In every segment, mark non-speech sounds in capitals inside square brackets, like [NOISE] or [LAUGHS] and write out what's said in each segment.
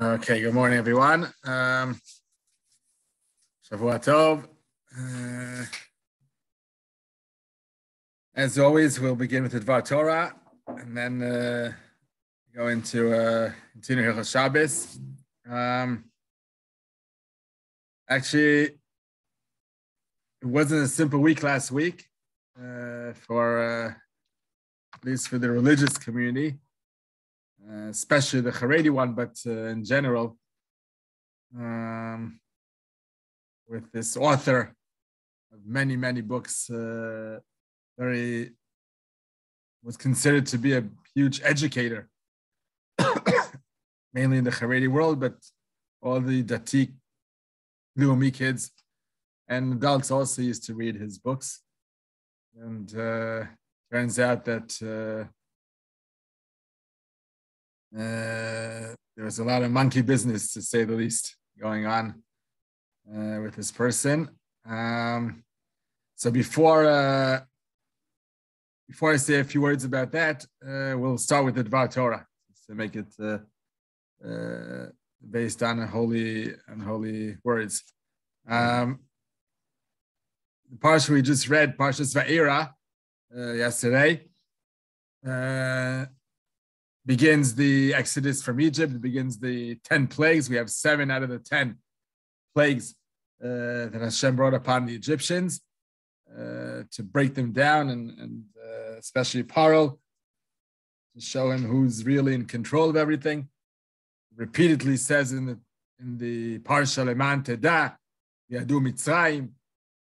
Okay, good morning, everyone. Um, Shavua Tov. Uh, as always, we'll begin with the Dvar Torah and then uh, go into uh, continue Hilchos Shabbos. Um, actually, it wasn't a simple week last week uh, for uh, at least for the religious community uh, especially the Haredi one, but uh, in general, um, with this author of many, many books, uh, very was considered to be a huge educator, [COUGHS] mainly in the Haredi world, but all the Dati Leumi kids and adults also used to read his books. And uh, turns out that uh, uh, there was a lot of monkey business, to say the least, going on uh, with this person. Um, so before uh, before I say a few words about that, uh, we'll start with the Dvar Torah to make it uh, based on holy and holy words. Um, the parsha we just read, Parshas Va'era, yesterday begins the exodus from Egypt. Begins the 10 plagues. We have seven out of the 10 plagues uh, that Hashem brought upon the Egyptians uh, to break them down, and, and uh, especially Paro, to show him who's really in control of everything. Repeatedly says in the in the Parsha Leman Teda, Yadu Mitzrayim.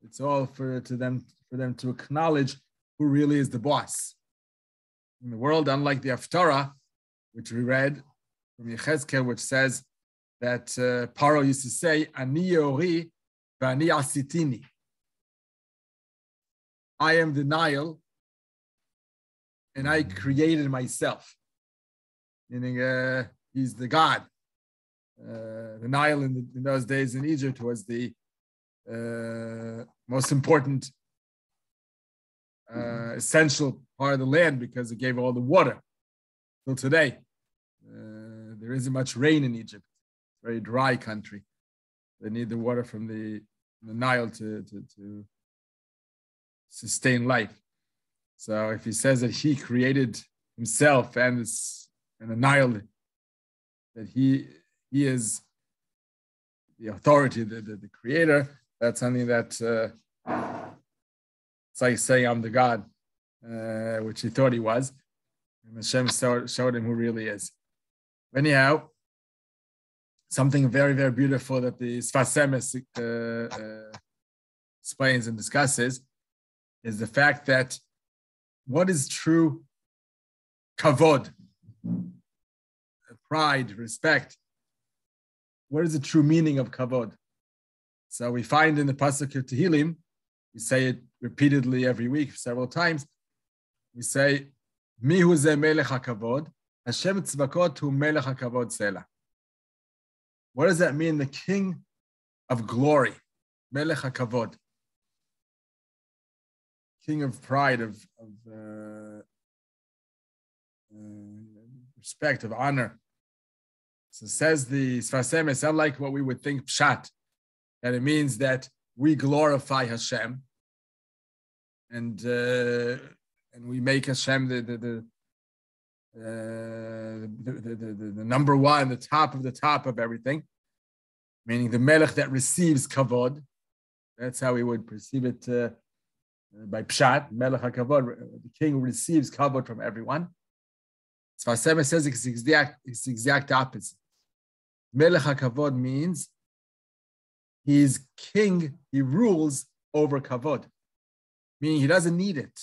It's all for to them for them to acknowledge who really is the boss in the world. Unlike the Haftarah, which we read from Yechezkel, which says that uh, Paro used to say, Ani yori v'ani asitini. I am the Nile, and I created myself. Meaning, uh, he's the God. Uh, the Nile in, the, in, those days in Egypt was the uh, most important, uh, essential part of the land because it gave all the water till today. Uh, there isn't much rain in Egypt. Very dry country. They need the water from the, the Nile to, to, to sustain life. So if he says that he created himself and and the Nile, that he he is the authority, the, the, the creator, that's something that uh, it's like saying I'm the God, uh, which he thought he was. And Hashem showed him who really is. Anyhow, something very, very beautiful that the Sfas Emes uh, uh, explains and discusses is the fact that what is true kavod, pride, respect, what is the true meaning of kavod? So we find in the Pasuk of Tehillim, we say it repeatedly every week, several times. We say, Mihu ze melech hakavod, Hashem tzvakot hu melech hakavod sela. What does that mean? The king of glory, melech hakavod, king of pride, of, of uh, uh, respect, of honor. So says the Sfas Emes, unlike what we would think pshat, that it means that we glorify Hashem and uh, and we make Hashem the, the, the uh, the, the, the, the, number one, the top of the top of everything, meaning the melech that receives kavod. That's how we would perceive it uh, by pshat, melech kavod. The king who receives kavod from everyone. Sfas Emes says it's exact, it's exact opposite. Melech kavod means he's king, he rules over kavod, meaning he doesn't need it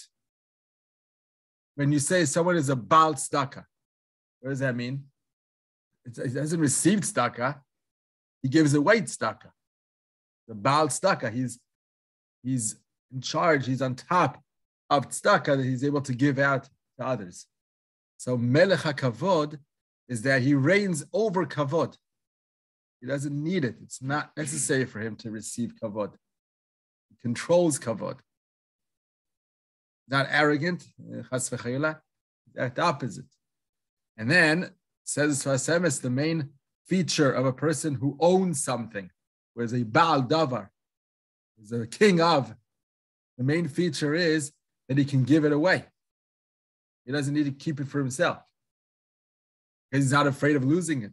when you say someone is a Baal Tzedakah, what does that mean? It, hasn't received tzedakah, he gives away tzedakah. The Baal Tzedakah, he's, he's in charge, he's on top of tzedakah that he's able to give out to others. So Melech HaKavod is that he reigns over kavod. He doesn't need it. It's not necessary for him to receive kavod. He controls kavod not arrogant, eh, chas v'chayila, the opposite. And then says Sfas Emes, the main feature of a person who owns something, whereas a Baal Davar is a king of, the main feature is that he can give it away. He doesn't need to keep it for himself because he's not afraid of losing it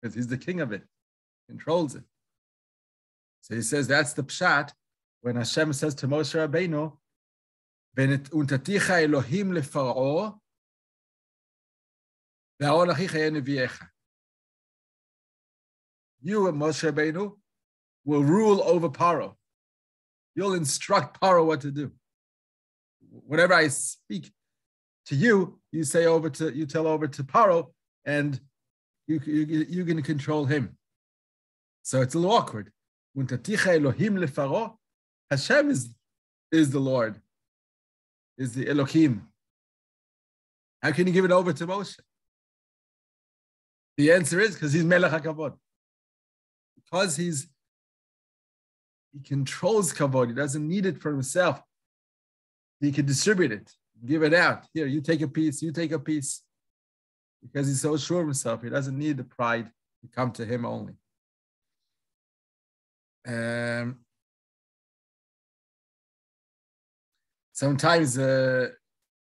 because he's the king of it, controls it. So he says that's the pshat when Hashem says to Moshe Rabbeinu, "Untaticha Elohim leFarao, ve'on achicha You, Moshe Rabbeinu, will rule over Paro. You'll instruct Paro what to do. Whatever I speak to you, you say over to you tell over to Paro, and you, you, going to control him. So it's a little awkward. Hashem is, is the Lord, is the Elohim. How can you give it over to Moshe? The answer is because he's Melech HaKavod. Because he's he controls kavod. He doesn't need it for himself. He can distribute it, give it out. Here, you take a piece, you take a piece because he's so sure of himself. He doesn't need the pride to come to him only. Um, sometimes, uh,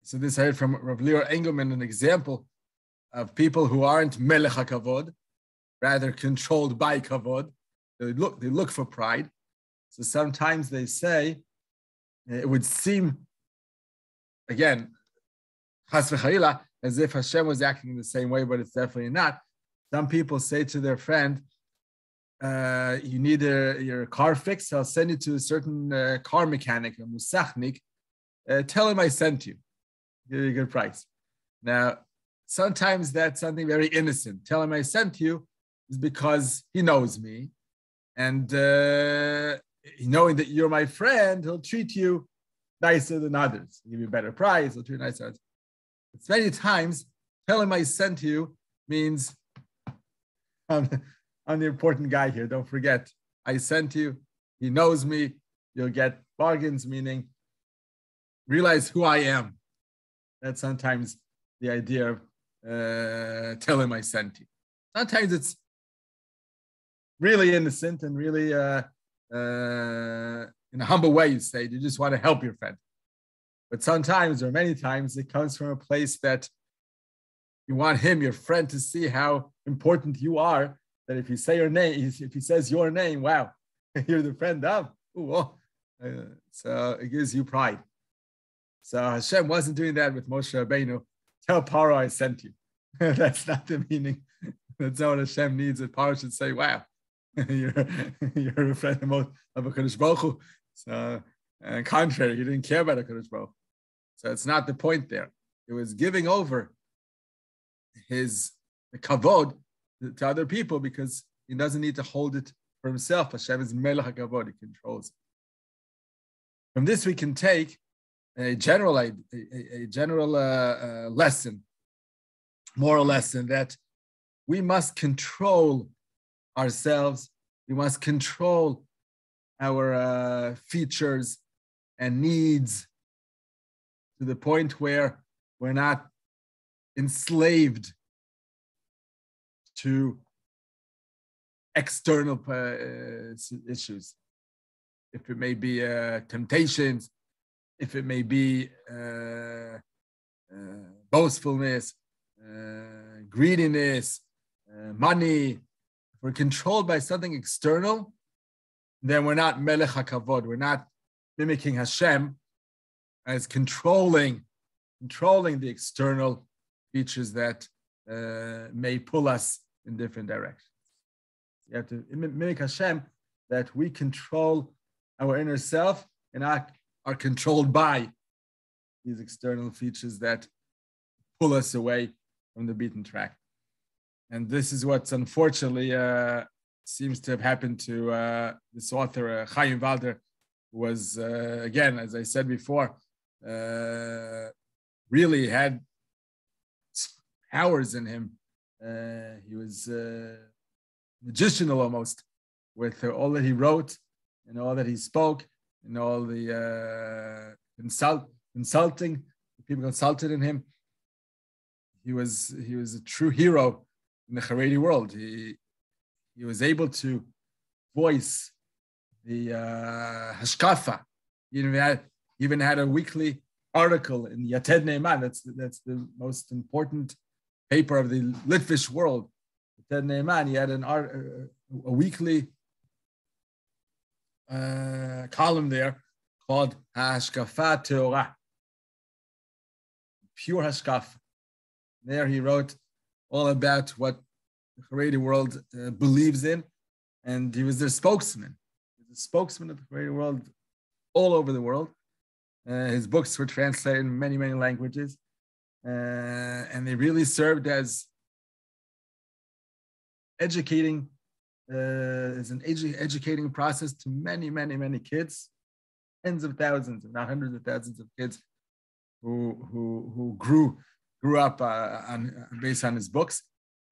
so this I heard from Rav Lior Engelman, an example of people who aren't melech kavod, rather controlled by kavod. They look, they look for pride. So sometimes they say it would seem, again, chas v'charila, as if Hashem was acting the same way, but it's definitely not. Some people say to their friend, uh, you need a, your car fixed, I'll send you to a certain uh, car mechanic, a musachnik. Uh, tell him I sent you. Give you a good price. Now, sometimes that's something very innocent. Tell him I sent you is because he knows me. And uh, knowing that you're my friend, he'll treat you nicer than others. He'll give you a better price, he'll treat you nicer. It's many times, tell him I sent you means [LAUGHS] I'm, I'm the important guy here. Don't forget, I sent you. He knows me. You'll get bargains, meaning realize who I am. That's sometimes the idea of uh, tell him I sent you. Sometimes it's really innocent and really uh, uh, in a humble way, you say, you just want to help your friend. But sometimes, or many times, it comes from a place that you want him, your friend, to see how important you are. That if you say your name, if he says your name, wow, [LAUGHS] you're the friend of. Ooh, oh. Uh, so it gives you pride. So Hashem wasn't doing that with Moshe Rabbeinu. Tell Paro I sent you. [LAUGHS] That's not the meaning. That's not what Hashem needs. That Paro should say, wow, [LAUGHS] you're, [LAUGHS] you're a friend of, of a Kadosh Baruch Hu. So, and contrary, he didn't care about a Baruch So it's not the point there. It was giving over his kavod to other people because he doesn't need to hold it for himself. Hashem is melech kavod; he controls. From this, we can take a general a, a, general uh, uh, lesson, moral lesson that we must control ourselves. We must control our uh, features and needs to the point where we're not enslaved to external uh, issues. If it may be uh, temptations, if it may be uh, uh boastfulness, uh, greediness, uh, money, if we're controlled by something external, then we're not melech hakavod. We're not mimicking Hashem as controlling, controlling the external features that uh, may pull us in different directions. You have to mimic Hashem that we control our inner self and are, are controlled by these external features that pull us away from the beaten track. And this is what's unfortunately uh, seems to have happened to uh, this author, uh, Chaim Walder, who was, uh, again, as I said before, uh, really had powers in him. Uh, he was uh, magicianal almost with all that he wrote and all that he spoke and all the uh, consult, consulting people consulted in him. He was he was a true hero in the Haredi world. He he was able to voice the uh, hashkafa. He even had, even had a weekly article in Yated Ne'eman. That's that's the most important paper of the Litvish world. Yated Ne'eman. He had an art, a weekly uh, column there called Hashkafa Teorah, pure Hashkaf. There he wrote all about what the Haredi world uh, believes in, and he was their spokesman. He was the spokesman of the Haredi world all over the world. Uh, his books were translated in many, many languages, uh, and they really served as educating, uh, as an edu- educating process to many, many, many kids, tens of thousands, if not hundreds of thousands of kids who who who grew grew up uh, on based on his books,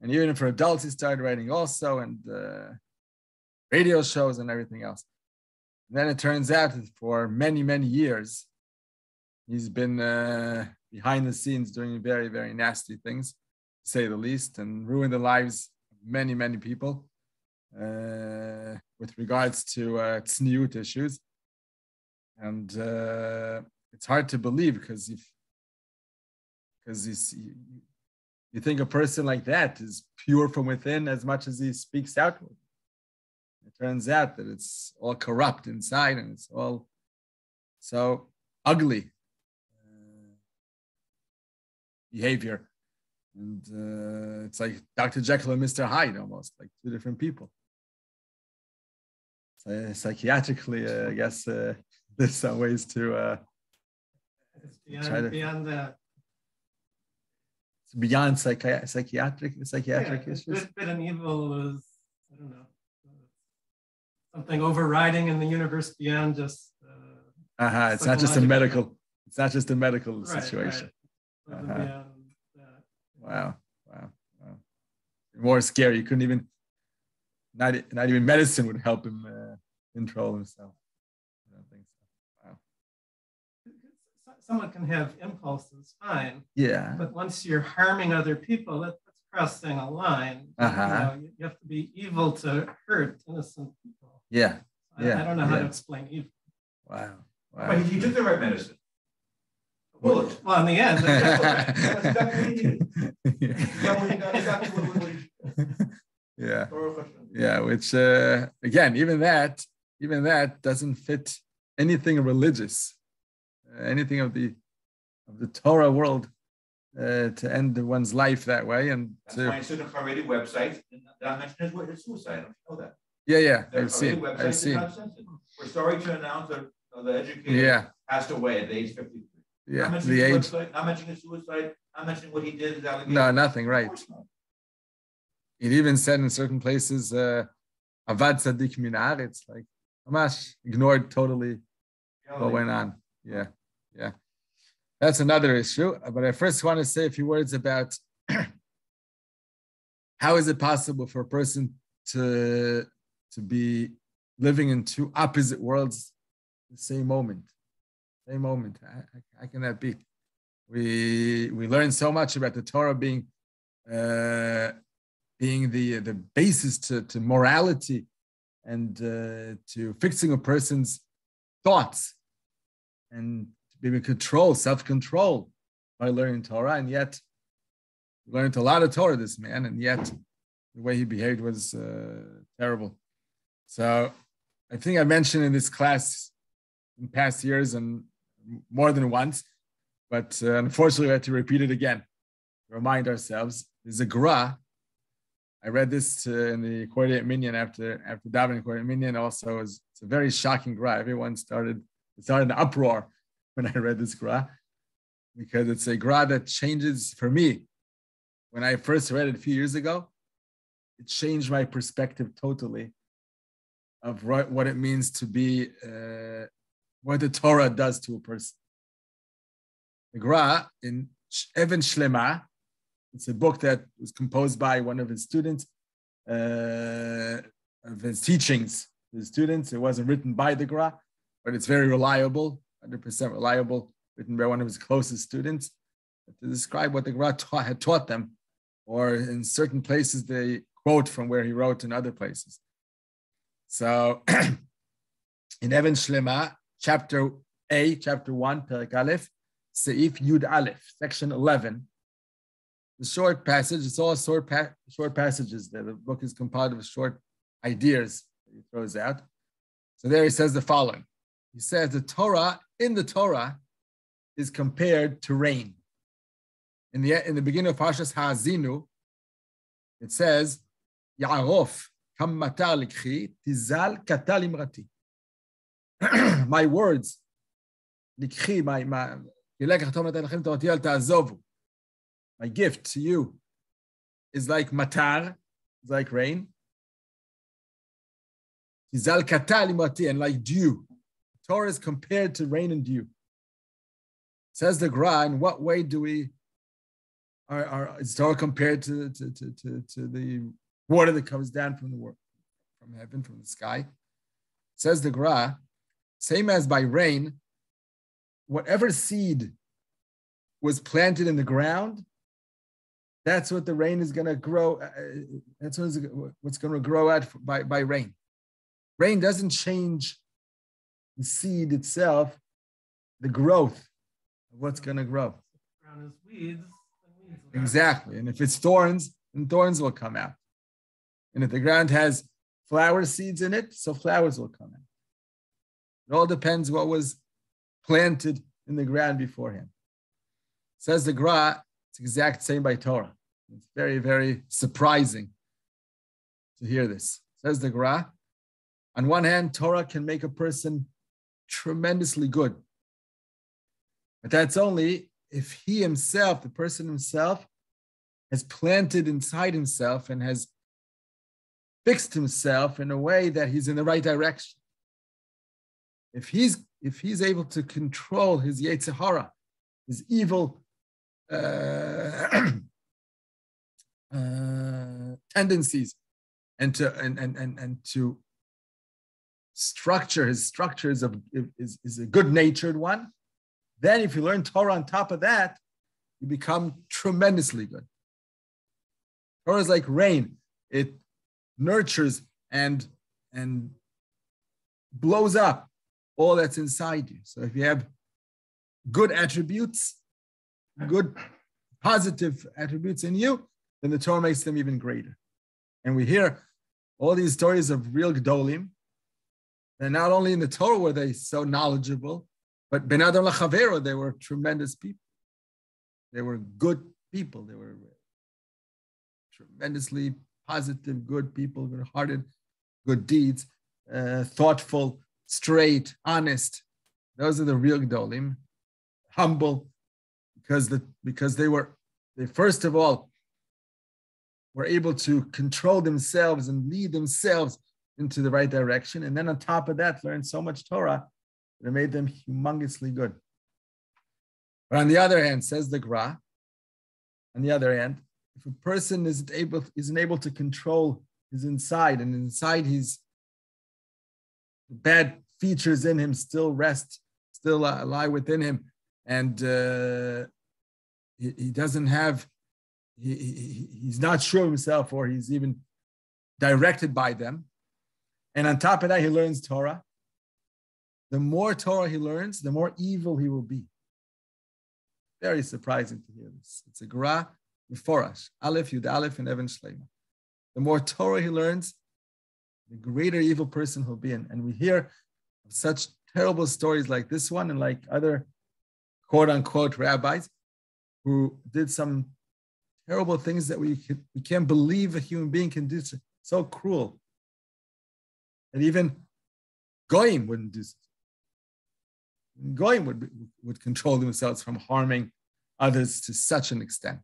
and even for adults, he started writing also, and uh, radio shows and everything else. And then it turns out that for many many years, he's been uh, behind the scenes doing very very nasty things, to say the least, and ruined the lives of many many people uh, with regards to uh, tzniut issues. And uh, it's hard to believe because if because you, you think a person like that is pure from within as much as he speaks outward. It turns out that it's all corrupt inside and it's all so ugly uh, behavior. And uh, it's like Dr. Jekyll and Mr. Hyde almost, like two different people. So, psychiatrically, uh, I guess uh, there's some ways to uh, it's beyond, to, beyond that. It's beyond psychi- psychiatric psychiatric yeah, issues. Good, good and evil is I don't know something overriding in the universe beyond just. Uh, uh-huh. It's not just a medical. It's not just a medical right, situation. Right. Uh-huh. Wow. Wow. Wow. More scary. You couldn't even. Not, not even medicine would help him uh, control himself someone can have impulses, fine. Yeah. But once you're harming other people, that, that's crossing a line. Uh-huh. You, know, you, you, have to be evil to hurt innocent people. Yeah. I, yeah. I don't know how to explain evil. Wow. wow. But he took the right medicine. Bullet. Well, in the end, [LAUGHS] [LAUGHS] yeah, yeah. Which uh, again, even that, even that doesn't fit anything religious anything of the of the Torah world uh, to end one's life that way. And That's to, why in the Haredi website. That mentioned his suicide. I don't know that. Yeah, yeah, I've seen. I've seen. We're sorry to announce that the educator yeah. passed away at the age 53. Yeah, not the age. Website, not mentioning suicide, not mentioning what he did. No, nothing, right. It even said in certain places, uh, Avad Tzaddik Minar, it's like, Hamash ignored totally what went on. Yeah. Yeah, that's another issue. But I first want to say a few words about [CLEARS THROAT] how is it possible for a person to to be living in two opposite worlds the same moment same moment how, how can that be we we learn so much about the torah being uh, being the the basis to, to morality and uh, to fixing a person's thoughts and be able control, self-control by learning Torah, and yet learned a lot of Torah, this man, and yet the way he behaved was uh, terrible. So I think I mentioned in this class in past years and more than once, but uh, unfortunately we had to repeat it again. Remind ourselves. There's a gra. I read this in the Quartet Minyan after after davening Quartet Minyan. Also, it's a very shocking gra. Everyone started started an uproar when I read this gra because it's a gra that changes for me. When I first read it a few years ago, it changed my perspective totally of what it means to be, uh, what the Torah does to a person. The gra in Even Shlema, it's a book that was composed by one of his students, uh, of his teachings, his students. It wasn't written by the gra, but it's very reliable. 100% reliable, written by one of his closest students, to describe what the [LAUGHS] taught, had taught them. Or in certain places, they quote from where he wrote in other places. So [CLEARS THROAT] in Even Shlema, chapter A, chapter 1, Perik Aleph, Seif Yud Aleph, section 11, the short passage, it's all short, pa- short passages there. The book is compiled of short ideas that he throws out. So there he says the following. He says the Torah, in the Torah, is compared to rain. In the, in the beginning of Parshas Ha'azinu, it says, Ya'arof kam matar likhi, tizal katal imrati. [CLEARS THROAT] My words, likhi, my, my, my gift to you is like matar, is like rain. And like dew. Torah is compared to rain and dew. Says the Gra, in what way do we are, are is Torah compared to, to, to, to, to the water that comes down from the world, from heaven, from the sky? Says the Gra, same as by rain, whatever seed was planted in the ground, that's what the rain is going to grow. Uh, that's what's going to grow out by, by rain. Rain doesn't change the seed itself, the growth of what's going to grow. Weeds. weeds Exactly. And if it's thorns, then thorns will come out. And if the ground has flower seeds in it, so flowers will come out. It all depends what was planted in the ground beforehand. Says the Gra, it's exact same by Torah. It's very, very surprising to hear this. Says the Gra, on one hand, Torah can make a person tremendously good. But that's only if he himself, the person himself, has planted inside himself and has fixed himself in a way that he's in the right direction. If he's if he's able to control his Yetzirah, his evil Uh, [CLEARS THROAT] uh, tendencies, and to and, and and and to structure his structures of is, is a good natured one. Then, if you learn Torah on top of that, you become tremendously good. Torah is like rain; it nurtures and and blows up all that's inside you. So, if you have good attributes, good positive attributes in you, then the Torah makes them even greater. And we hear all these stories of real Gedolim. And not only in the Torah were they so knowledgeable, but Ben Adam Lachavero, they were tremendous people. They were good people. They were tremendously positive, good people, good hearted, good deeds, uh, thoughtful, straight, honest. Those are the real Gedolim. Humble, because the because they were they first of all were able to control themselves and lead themselves into the right direction. And then on top of that, learned so much Torah that it made them humongously good. But on the other hand, says the Gra, on the other hand, if a person isn't able, isn't able to control his inside, and inside his bad features in him still rest, still uh, lie within him, and uh, he, he doesn't have he, he, he's not sure himself or he's even directed by them. And on top of that, he learns Torah. The more Torah he learns, the more evil he will be. Very surprising to hear this. It's a gra us. Aleph, Yud Aleph, and Even Shlema. The more Torah he learns, the greater evil person he'll be. And, and we hear such terrible stories like this one and like other quote unquote rabbis who did some terrible things that we, could, we can't believe a human being can do. So, so cruel. And even Goyim wouldn't do so. Goyim would, would control themselves from harming others to such an extent.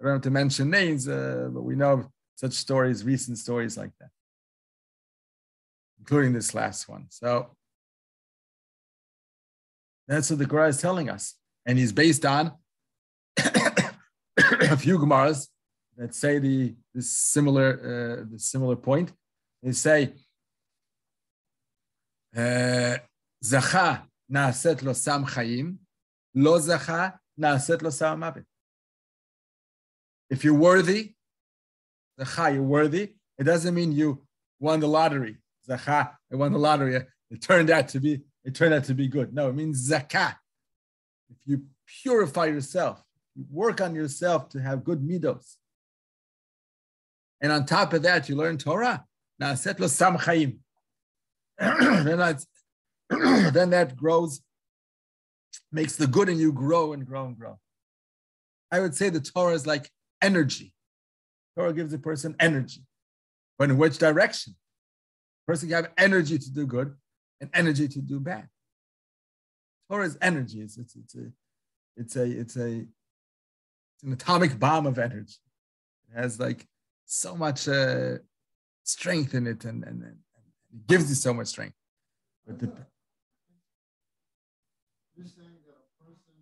I don't have to mention names, uh, but we know such stories, recent stories like that, including this last one. So that's what the Gemara is telling us. And he's based on [COUGHS] a few Gemaras that say the this similar uh, the similar point. They say zacha naaset lo sam chayim, lo zacha naaset lo sam mavet. If you're worthy, Zacha, you're worthy. It doesn't mean you won the lottery. Zacha, I won the lottery. It turned out to be, it turned out to be good. No, it means zakah. If you purify yourself, you work on yourself to have good midos. And on top of that, you learn Torah. Now, set sam chaim. [CLEARS THROAT] then, [CLEARS THROAT] then that grows, makes the good in you grow and grow and grow. I would say the Torah is like energy. Torah gives a person energy. But in which direction? A person can have energy to do good and energy to do bad. Torah is energy. It's, it's, it's, a, it's, a, it's, a, it's an atomic bomb of energy. It has like so much uh, strength in it and, and, and it gives you so much strength. But the, You're saying that a person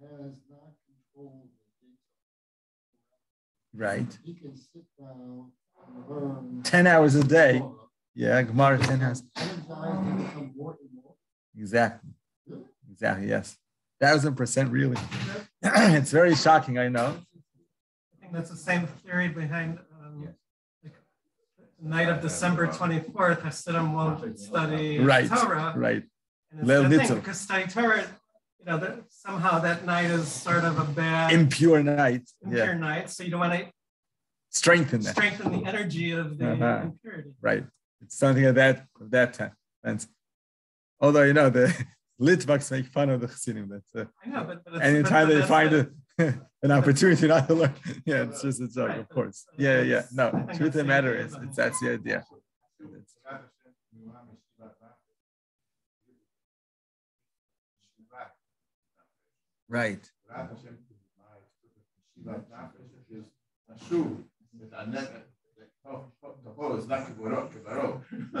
who has not controlled the details, right. he can sit down and learn. 10 hours a day. Yeah, Gemara 10 has. energized and become more and more. Exactly. Really? Exactly. Yes. Thousand percent, really. [CLEARS THROAT] it's very shocking, I know. I think that's the same theory behind um, like, the night of December 24th, Hasidim won't study Right. Torah. Right. And it's Leil the thing, Nitzel. because study Torah, you know, that somehow that night is sort of a bad, Impure night. impure Yeah. night. So you don't want to Strengthen that. strengthen the energy of the Uh-huh. impurity. Right. It's something of that of that time. And although you know the [LAUGHS] Litvaks make fun of the Chassidim. That's uh, I know, but, but it's, anytime they find a, [LAUGHS] an opportunity not to learn. Yeah, it's just a joke, Right, of course. Yeah, yeah. it's- No, I think truth that's of the the matter idea is, behind it's that's the idea. Right. Uh,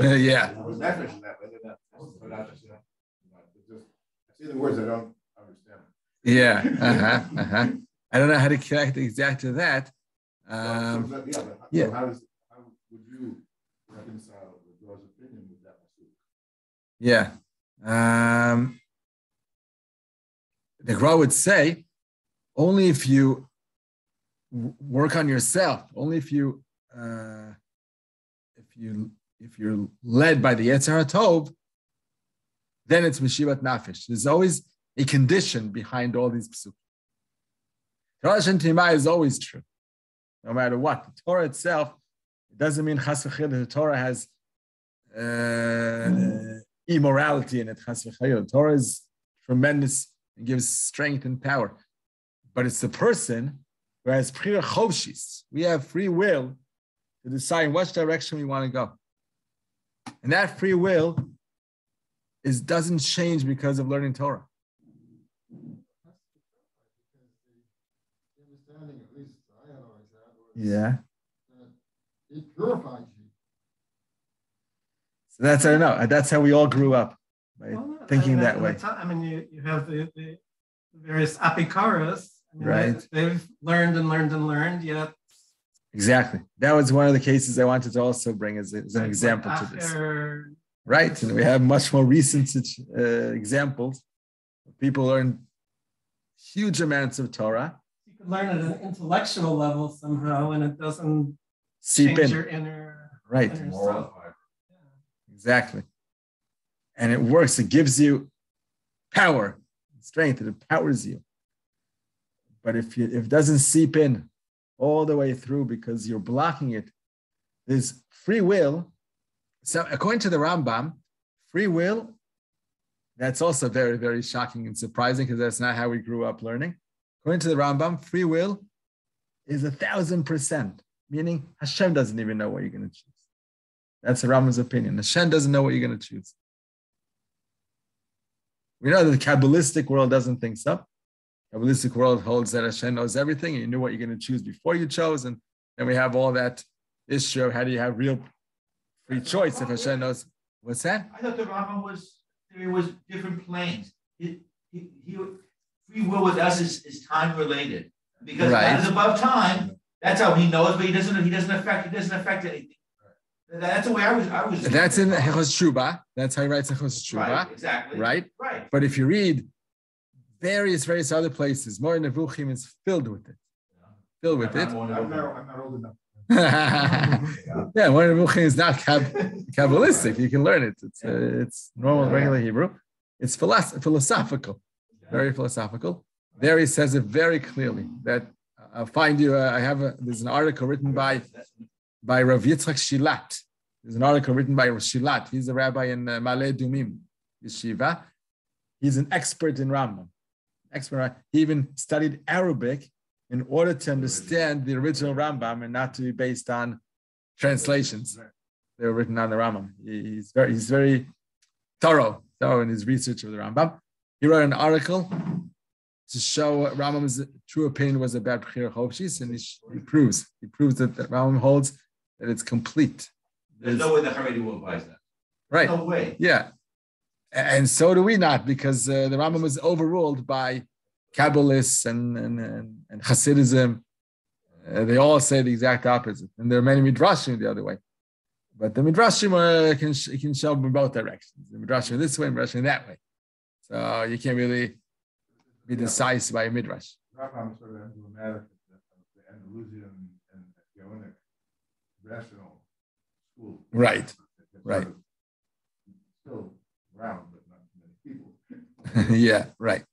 [LAUGHS] [LAUGHS] yeah. See the words I don't understand. Yeah. Uh-huh. Uh-huh. I don't know how to connect exactly that. Um, So, yeah, but how- yeah. so How does, how would you reconcile the Dawes opinion with that? Yeah. Um, the Gra would say, only if you work on yourself, only if you uh, if you if you're led by the Yetzer Tov, then it's Meshivat Nafesh. There's always a condition behind all these psukim. Torah Shem Tima is always true, no matter what. The Torah itself, it doesn't mean Chas the Torah has uh, immorality in it. Chas v'chayil. Torah is tremendous and gives strength and power, but it's the person who has priya choshis. We have free will to decide which direction we want to go, and that free will is doesn't change because of learning Torah. The understanding, at least I had always had, was Yeah. it purifies you. So that's I don't know. That's how we all grew up, right? Well, no, Thinking I mean, that at way. time, I mean, you, you have the, the various apikaras. I mean, Right. They, have learned and learned and learned, yet. Exactly. That was one of the cases I wanted to also bring as, as an like, example to this. After- Right. And we have much more recent uh, examples. People learn huge amounts of Torah, You can learn at an intellectual level somehow, and it doesn't seep change in. your inner. Right. inner self. Exactly. And it works. It gives you power, strength. It empowers you. But if you, if it doesn't seep in all the way through because you're blocking it, there's free will. So according to the Rambam, free will, that's also very, very shocking and surprising because that's not how we grew up learning. According to the Rambam, free will is a thousand percent, meaning Hashem doesn't even know what you're going to choose. That's the Rambam's opinion. Hashem doesn't know what you're going to choose. We know that the Kabbalistic world doesn't think so. The Kabbalistic world holds that Hashem knows everything and you knew what you're going to choose before you chose. And then we have all that issue of how do you have real free choice if Hashem knows. What's that? I thought the Rambam was, there was different planes. He, he, he, free will with us is, is time related. Because Right. God is above time, that's how he knows, but he doesn't, he doesn't affect, he doesn't affect anything. That's the way I was, I was. That's in Hilchos Teshuva. That's how he writes Hilchos Teshuva, Right, exactly. right? Right. But if you read various, various other places, Moreh Nevuchim is filled with it. Filled with it. I'm not, I'm not old enough. [LAUGHS] yeah, one Nevuchim is not [LAUGHS] Kabbalistic. You can learn it. It's uh, it's normal, regular Hebrew. It's philosophical, very philosophical. There he says it very clearly that I'll find you. Uh, I have a, there's an article written by by Rav Yitzchak Shilat. There's an article written by Rav Shilat. He's a rabbi in uh, Ma'ale Adumim Yeshiva. He's an expert in Rambam. Expert. He even studied Arabic in order to understand the original Rambam and not to be based on translations. They were written on the Rambam. He's very, he's very thorough, thorough in his research of the Rambam. He wrote an article to show what Rambam's true opinion was about Bechir Chopshis, and he, he, proves he proves that, that Rambam holds that it's complete. There's, There's no way the Haredi will advise that. Right. No way. Yeah. And so do we not, because uh, the Rambam was overruled by Kabbalists and, and, and, and Hasidism. Uh, they all say the exact opposite. And there are many Midrashim the other way. But the Midrashim uh, can, can show in both directions. The Midrashim this way, Midrashim that way. So you can't really be decisive by a Midrash. Rambam sort of emblematic of the Andalusian and Gaonic rational school. Right, right. Still around, but not many people. [LAUGHS] yeah, right.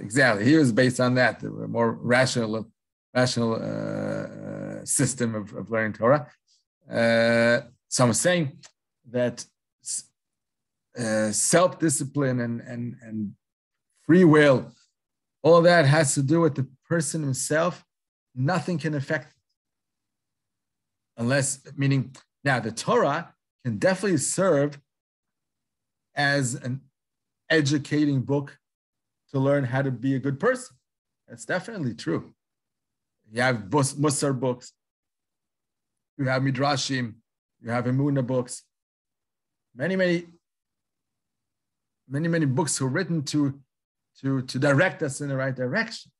Exactly. He was based on that, the more rational, rational uh, system of, of learning Torah. Uh, so I'm saying that uh, self-discipline and, and, and free will, all that has to do with the person himself. Nothing can affect it. Unless, meaning, now the Torah can definitely serve as an educating book to learn how to be a good person. That's definitely true. You have Musar books, you have Midrashim, you have Emuna books, many, many, many, many books were written to, to, to direct us in the right direction.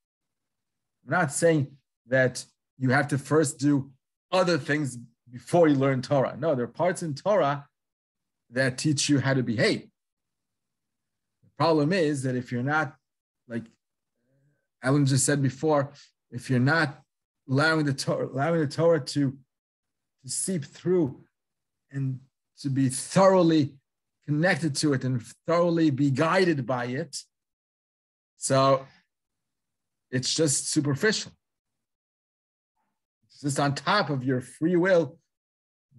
I'm not saying that you have to first do other things before you learn Torah. No, there are parts in Torah that teach you how to behave. The problem is that if you're not, like Ellen just said before, if you're not allowing the Torah, allowing the Torah to, to seep through and to be thoroughly connected to it and thoroughly be guided by it, so it's just superficial. It's just on top of your free will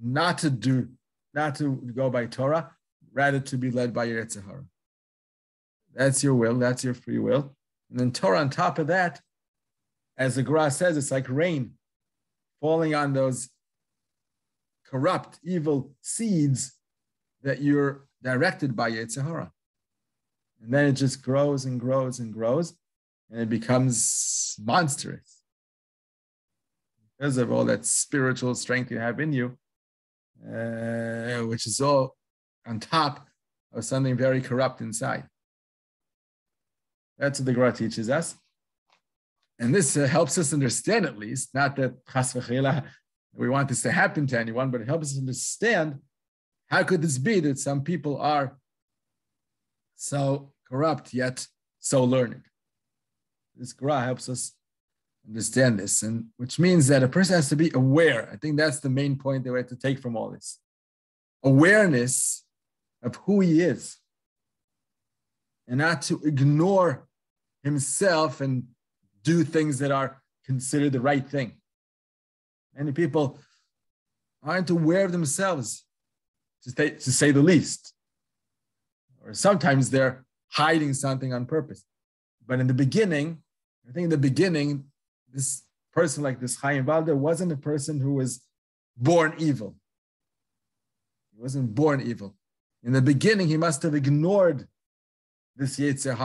not to do, not to go by Torah, rather to be led by your Yetzer Hara. That's your will, that's your free will. And then Torah on top of that, as the Gra says, it's like rain falling on those corrupt, evil seeds that you're directed by Yetzer Hara. And then it just grows and grows and grows, and it becomes monstrous. Because of all that spiritual strength you have in you, uh, which is all on top of something very corrupt inside. That's what the Gemara teaches us. And this uh, helps us understand, at least, not that we want this to happen to anyone, but it helps us understand how could this be that some people are so corrupt yet so learned. This Gra helps us understand this, and which means that a person has to be aware. I think that's the main point that we have to take from all this. Awareness of who he is, and not to ignore himself and do things that are considered the right thing. Many people aren't aware of themselves, to say, to say the least. Or sometimes they're hiding something on purpose. But in the beginning, I think in the beginning, this person like this Chaim Walder wasn't a person who was born evil. He wasn't born evil. In the beginning, he must have ignored this Yetzer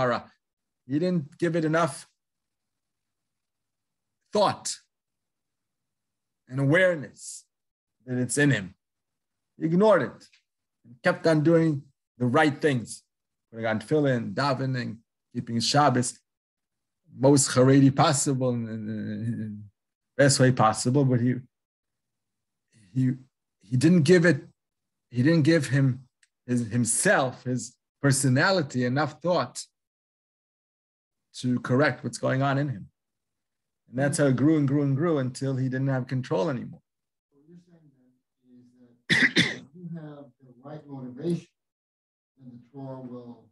He didn't give it enough thought and awareness that it's in him. He ignored it and kept on doing the right things, putting on tefillin, davening, keeping Shabbos, most Haredi possible and best way possible. But he he he didn't give it. He didn't give him his himself his personality enough thought to correct what's going on in him. And that's how it grew and grew and grew until he didn't have control anymore. [COUGHS] if you have the right motivation, then the Torah will.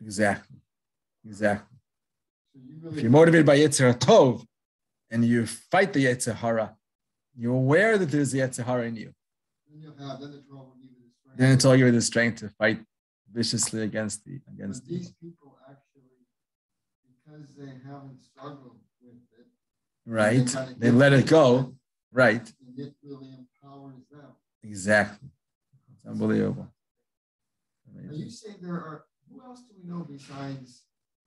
Exactly. Exactly. So you really If you're motivated by Yetzer Tov and you fight the Yetzer Hara, you're aware that there's a Yetzer Hara in you. then you'll have then the Torah will give you the strength. Then it's all give you the strength to fight viciously against the But against the these people actually, because they haven't struggled with it, right. kinda They let it go. Right. And it really empowers them. Exactly. It's unbelievable. Amazing. you say there are, who else do we know besides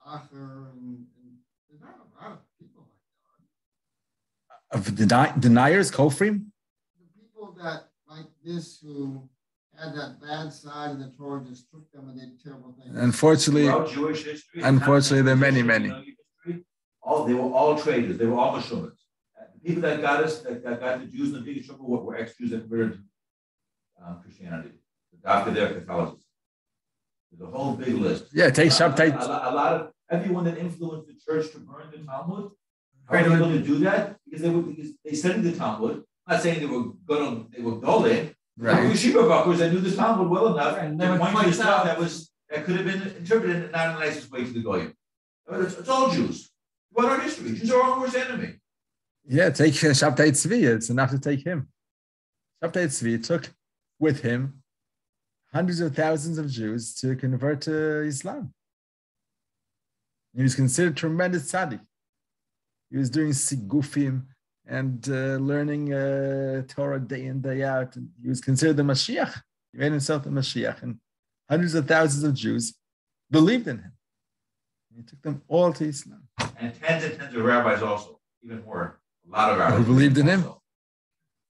Acher and, and there's not a lot of people like Of deni- deniers, Kofrim? that. The people that like this who had that bad side and the Torah just took them and did terrible things. Unfortunately, Jewish history. unfortunately, there are many, many. history, All, they were all traders, they were all Meshumers. The people that got us, that, that got the Jews in the biggest trouble were, were ex-Jews that converted to um, Christianity, after their Catholicism. There's a whole big list. yeah, take A, Shabtai. a, a lot of, everyone that influenced the church to burn the Talmud, how Right. they able to do that? Because they were, because they studied the Talmud, I'm not saying they were good, they were dull in, they were Right. yeshiva bochurs that knew the Talmud well enough Right, and to they would point to point out- that was, that could have been interpreted in not in the nicest way to the Goyim. But It's, it's all Jews. What our history? Jews are our worst enemy. Yeah, take uh, Shabtai Tzvi. It's enough to take him. Shabtai Tzvi took with him hundreds of thousands of Jews to convert to Islam. He was considered tremendous tzaddik. He was doing sigufim and uh, learning uh, Torah day in, day out. And he was considered the Mashiach. He made himself the Mashiach. And hundreds of thousands of Jews believed in him. He took them all to Islam. And tens and tens of rabbis also, even more. A lot of rabbis. Who believed in him?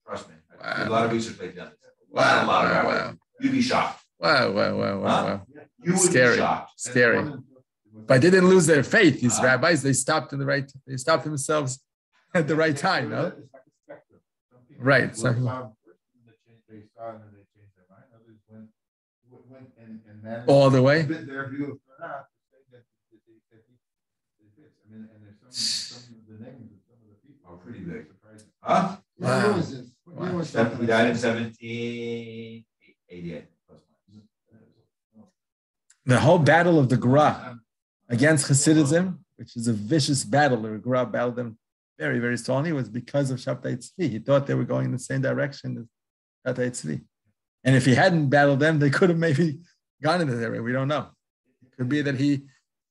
Trust me. Wow. A lot of research like that. Wow, a lot of wow, rabbis. wow. You'd be shocked. Wow, wow, wow, wow, Huh? wow. You would Scary. be shocked. Scary. But they didn't lose their faith, these Ah. rabbis. They stopped in the right, they stopped themselves [LAUGHS] at the right time, no? It's like a spectrum. Some people Right, were some- found first and they changed- They saw and then they changed their mind. Others went, went- went and, and managed. All the way? to fit Their view of Torah to say that, that they, that he, that he fits. I mean, and there's some, some of the names of some of the people. Are pretty big. Huh? Wow. was this? Wow. was Seven- He died in seventeen eighty-eight. plus. The whole battle of the Gra against Hasidism, which is a vicious battle, the Gra battled them very, very strongly was because of Shabtai Tzvi. He thought they were going in the same direction as Shabtai Tzvi. And if he hadn't battled them, they could have maybe gone in that area. We don't know. It could be that he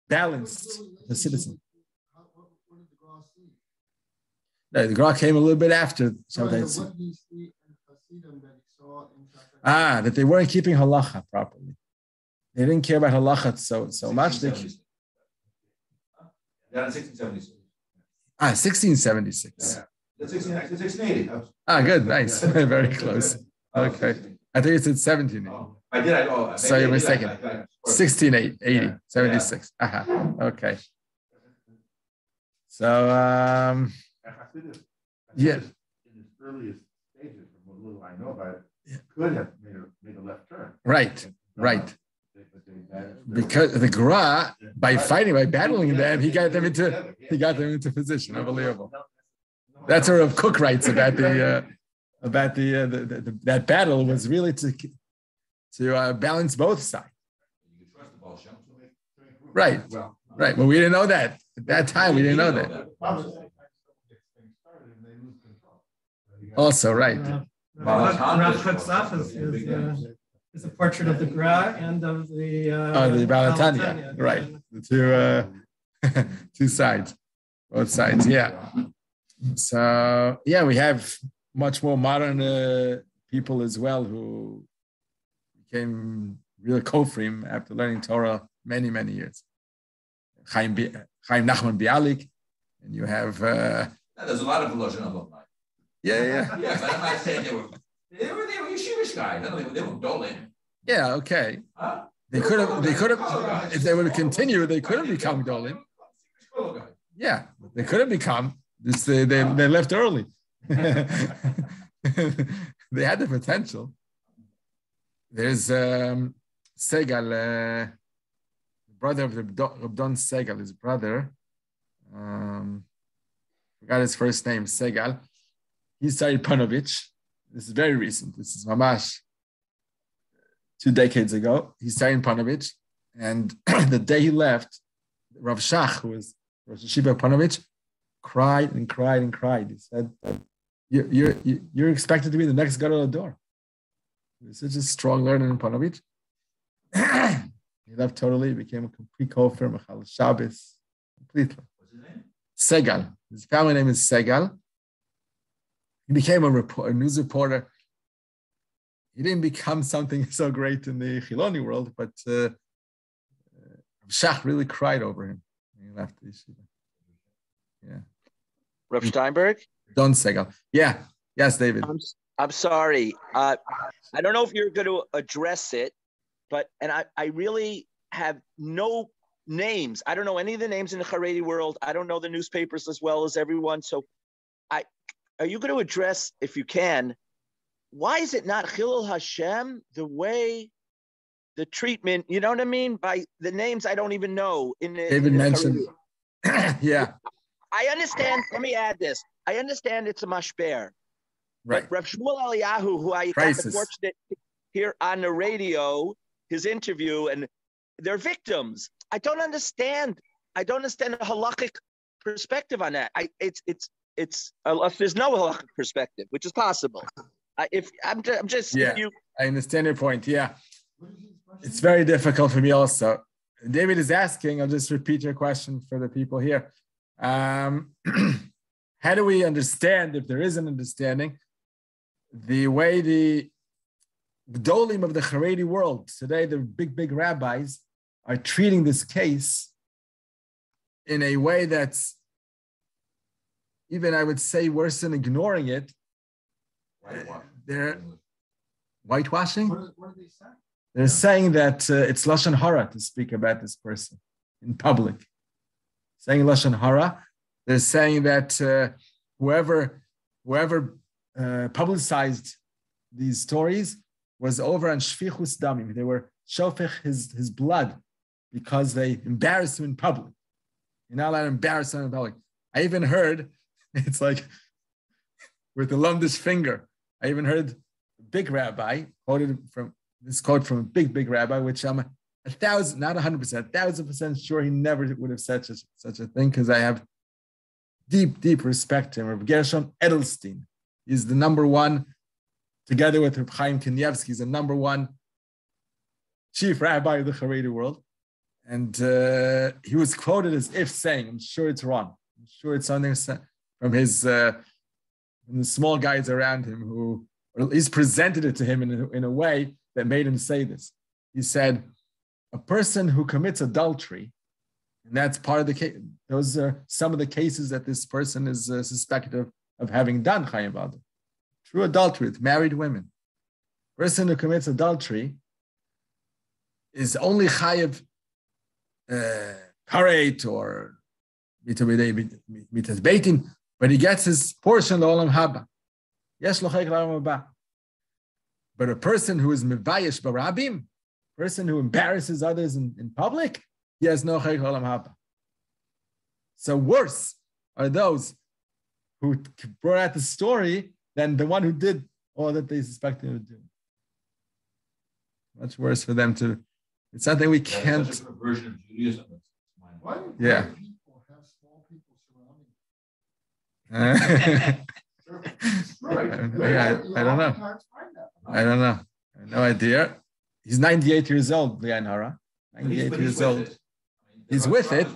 balanced the citizen. No, the Gra came a little bit after Shabtai Tzvi. Ah, that they weren't keeping halacha properly. They didn't care about halacha so so much. They, yeah, 1670s ah, 1676. That's sixteen, that's sixteen eighty. Ah, good, nice, [LAUGHS] very close. Okay. I think it's at 17, Oh, I did, I, oh. I- So you're I did, I- mistaken. I- I- 16, 80, Yeah. 76. Aha, okay. So, um, Yeah. In its earliest stages, from what little I know about Yeah. it, could have made a, made a left turn. right, right. They- but they managed- Because the Gra, by fighting, by battling them, he got them into he got them into position. Unbelievable. That's what Rav Kook writes about the uh, about the, uh, the, the, the that battle was really to to uh, balance both sides. Right. Well. Right, but we didn't know that at that time. We didn't know that. Also, right. Baal Shem Rav Tov. Kook's office is, Big names. is a portrait of the Gra and of the. uh, Oh, the Baal HaTanya, Balatanya. right? The two uh, [LAUGHS] two sides, both sides. Yeah. So yeah, we have much more modern uh, people as well who became real kofrim after learning Torah many many years. Chaim, Bi- Chaim Nachman Bialik, and you have uh, Yeah, There's a lot of Lashon alumni. yeah yeah Yeah, but I'm not saying they were, they were, they were yeshivish guys. I don't think they were doling. Yeah okay. They could have they could have if they would have continued they could have become Golim. Yeah, they could have become. They they, they left early. [LAUGHS] they had the potential. There's um, Segal, uh, brother of Rav Don Segal, his brother. Um, forgot his first name, Segal. He studied Ponevezh, This is very recent. This is Mamash two decades ago. He's studying Ponevezh. And [CLEARS THROAT] the day he left, Rav Shach, who was Rosh Yeshiva Ponevezh, cried and cried and cried. He said, You're, you're, you're expected to be the next Gadol Hador. He was such a strong learner in Ponevezh. [CLEARS THROAT] he left totally, he became a complete kofir, Machal Shabbos, completely. What's his name? Segal. His family name is Segal. He became a, report, a news reporter. He didn't become something [LAUGHS] so great in the Chiloni world, but uh, Shach really cried over him when he left the yeshiva. Yeah. Rav Steinberg? Don Segal. Yeah. Yes, David. I'm, I'm sorry. Uh, I don't know if you're going to address it, but, and I, I really have no names. I don't know any of the names in the Haredi world. I don't know the newspapers as well as everyone. So I, are you going to address, if you can, why is it not Chilul Hashem the way the treatment, you know what I mean? By the names I don't even know. In the, David in mentioned, [CLEARS THROAT] yeah. I understand. Let me add this. I understand it's a mashber. Right. Rav Shmuel Eliyahu, who I the fortunate to hear on the radio, his interview, and they're victims. I don't understand. I don't understand the halakhic perspective on that. I it's it's it's uh, there's no halakhic perspective, which is possible. If I'm, I'm just yeah, you, I understand your point. Yeah, it's very difficult for me also. David is asking. I'll just repeat your question for the people here. Um, [CLEARS THROAT] how do we understand, if there is an understanding, the way the Gdolim of the Haredi world today, the big, big rabbis, are treating this case in a way that's even, I would say, worse than ignoring it. They're whitewashing. What, is, what do they say? They're saying that uh, it's lashon hara to speak about this person in public. Saying lashon hara, they're saying that uh, whoever whoever uh, publicized these stories was over on shfichus damim. They were shofech his his blood because they embarrassed him in public. You're not allowed to embarrass him in public. I even heard [LAUGHS] it's like with the lumdish finger. I even heard a big rabbi quoted from this quote from a big, big rabbi, which I'm a thousand, not a hundred percent, a thousand percent sure he never would have said such, such a thing because I have deep, deep respect to him. Rabbi Gershon Edelstein is the number one, together with Rabbi Chaim Kanievsky, he's the number one chief rabbi of the Haredi world. And uh, he was quoted as if saying, I'm sure it's wrong. I'm sure it's something from his uh, the small guys around him who, or at least presented it to him in a, in a way that made him say this. He said, a person who commits adultery, and that's part of the case, those are some of the cases that this person is uh, suspected of, of having done Chaim Walder. True adultery with married women. Person who commits adultery is only Chayiv uh, Karet or Mitas Beitin, but he gets his portion of Olam Haba. Yes, Lochek Olam Haba. But a person who is mevayish barabim, person who embarrasses others in, in public, he has no chayk olam haba. So worse are those who brought out the story than the one who did all that they suspected him to do. Much worse for them to. It's something we can't. That's a version of Judaism. Yeah. people have small people surrounding them? Yeah, I, I don't know. I don't know. No idea. He's 98 years old, Lian Hara. 98 years old. He's with it.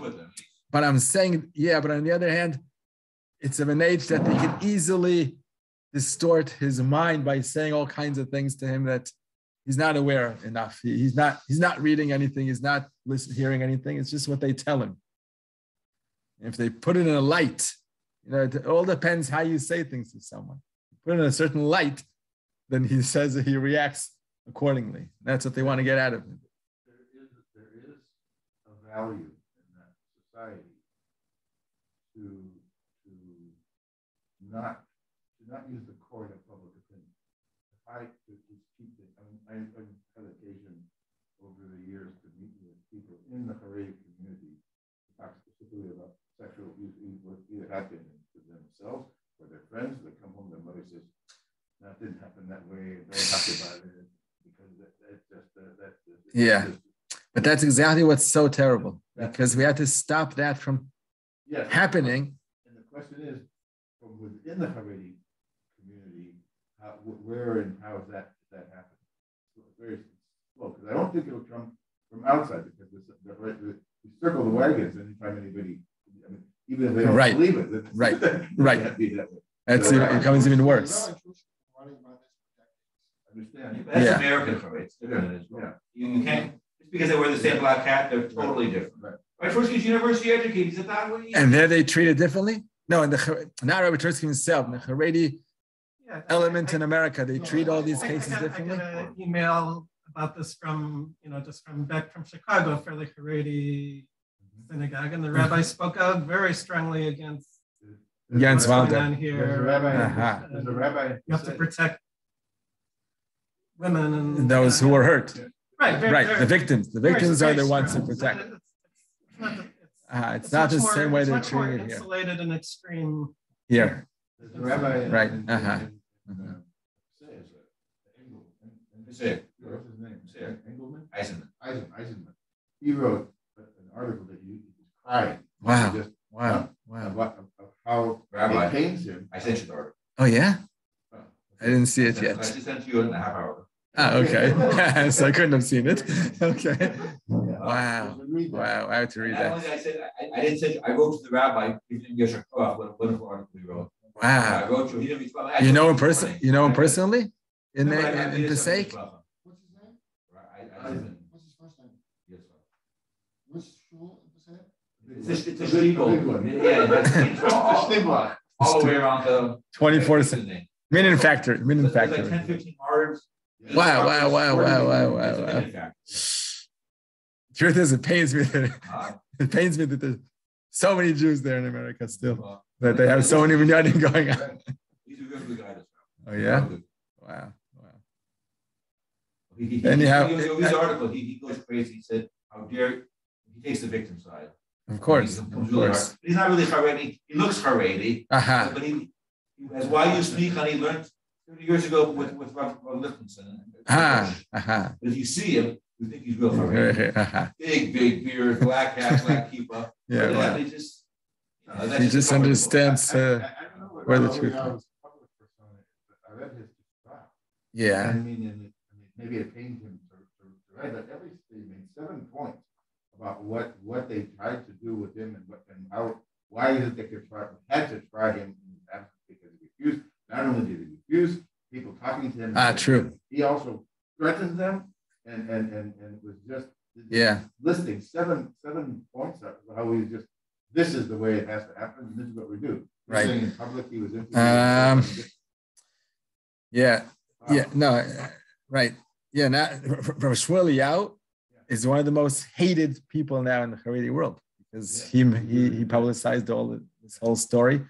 But I'm saying, yeah, but on the other hand, it's of an age that they can easily distort his mind by saying all kinds of things to him that he's not aware enough. He, he's not he's not reading anything, he's not listening, hearing anything. It's just what they tell him. If they put it in a light, you know, it all depends how you say things to someone. Put it in a certain light, then he says that he reacts accordingly. That's what they want to get out of him. There is, there is a value in that society to, to not, to not use the court of public opinion. I could just keep it, I mean, I've had occasion over the years to meet with people in the Haredi community to talk specifically about sexual abuse, either either happening to themselves or their friends. They come home, their mother says, that didn't happen that way. Very happy about it because that's just that's just, Yeah. just- But that's exactly what's so terrible because we had to stop that from yes. happening. And the question is, from within the Haredi community, how, where and how is that that happen? Very slow because I don't think it'll come from outside because the, the, right, the, we circle the wagons anytime anybody, I mean, even if they don't Right. believe it, Right. [LAUGHS] it Right. can't be that way. That's even, it becomes even worse. Understand? That's Yeah. American for it. It's different than Israel. Yeah. You, you can't, just because they wear the same black hat, they're totally different. Right. Right, first he's university educated, is it that way? And there they treat it differently. No, and the Har- not Rabbi Tursky himself, in the Haredi Yeah, element I- in America, they treat all these I- I cases got- differently. I got an email about this from, you know, just from back from Chicago, fairly Haredi synagogue, and the rabbi spoke out very strongly against Against what's going Walder. on There's a here. rabbi, Uh-huh. there's a rabbi. You have to protect women and. And those who were hurt. Right, very- Right, very- the victims. The very- victims are the ones to protect. It's- it's not the- it's- Uh, it's not the much more- same way they're much more treated here. Insulated and extreme. Here, There's rabbi. Right, uh-huh. in- in, uh, Sayers, uh, Engel- en- en- Sayers. What's his name? Engelman? Eisenman. Eisen, Eisenman. He wrote an article that he he was crying. Wow. Just wow, wow. of of how Rabbi. it pains him. I sent you the article. Oh, yeah? I didn't see it yet. I yet. just sent you in a half hour. Ah, okay. [LAUGHS] so I couldn't have seen it. [LAUGHS] Okay. Wow. Wow, I have to read that. only I said, I, I didn't send you, I wrote to the rabbi, giving him Yasher Koach, what a wonderful article he wrote. Wow. I wrote to, he didn't. I You know him told person, you know him personally? In No, the, but I- I in, in did Passaic? What's his name? I, I didn't, What's his first name? yes, sir. Which shul in Passaic? It's a, [LAUGHS] it's a The big- the big shtickle. one. Yeah, that's, it's all, The all, the way around the. Twenty-four, what's se- his name? Minin Factory, Minin It's like ten, Factory. fifteen words. Wow, wow, wow, wow, wow, It's a wow, wow. Truth is, it pains me that, Uh, [LAUGHS] it pains me that there's so many Jews there in America still, well, that they have so many minyanim going on. [LAUGHS] He's a good, good guy. this Oh, yeah? Wow, wow. He, he, he, Anyhow, he, his article, he, he goes crazy. He said, "How dare!" He takes the victim side. Of course, He's, of he's really course. He's not really Haredi. He looks Haredi, uh-huh. but he, has why you sneak on. He learned 30 years ago with with Rav Rav Lichtenstein. ah, aha. But if you see him, you think he's real. Aha. [LAUGHS] Big, big beard, black hat, [LAUGHS] black kippah. Yeah, But, wow. He just, you know, He just understands, I- I- uh, I know what- where the truth we are lies. as public persona, but I read his trial. yeah, I mean, and it, I mean, maybe it pained him to, to, to write, but every, he made seven points about what, what they tried to do with him and what, and how, why is it they could try, had to try him in his absence refused. Not only did he refuse, people talking to him. Ah, true. He also threatened them and, and, and, and it was just. Yeah. Listing seven, seven points of how he just, this is the way it has to happen, and this is what we do. You're Right. In public, he was. Um, yeah, yeah, no, uh, right. Yeah, now from Eliyahu is one of the most hated people now in the Haredi world because he, he he publicized all the, this whole story,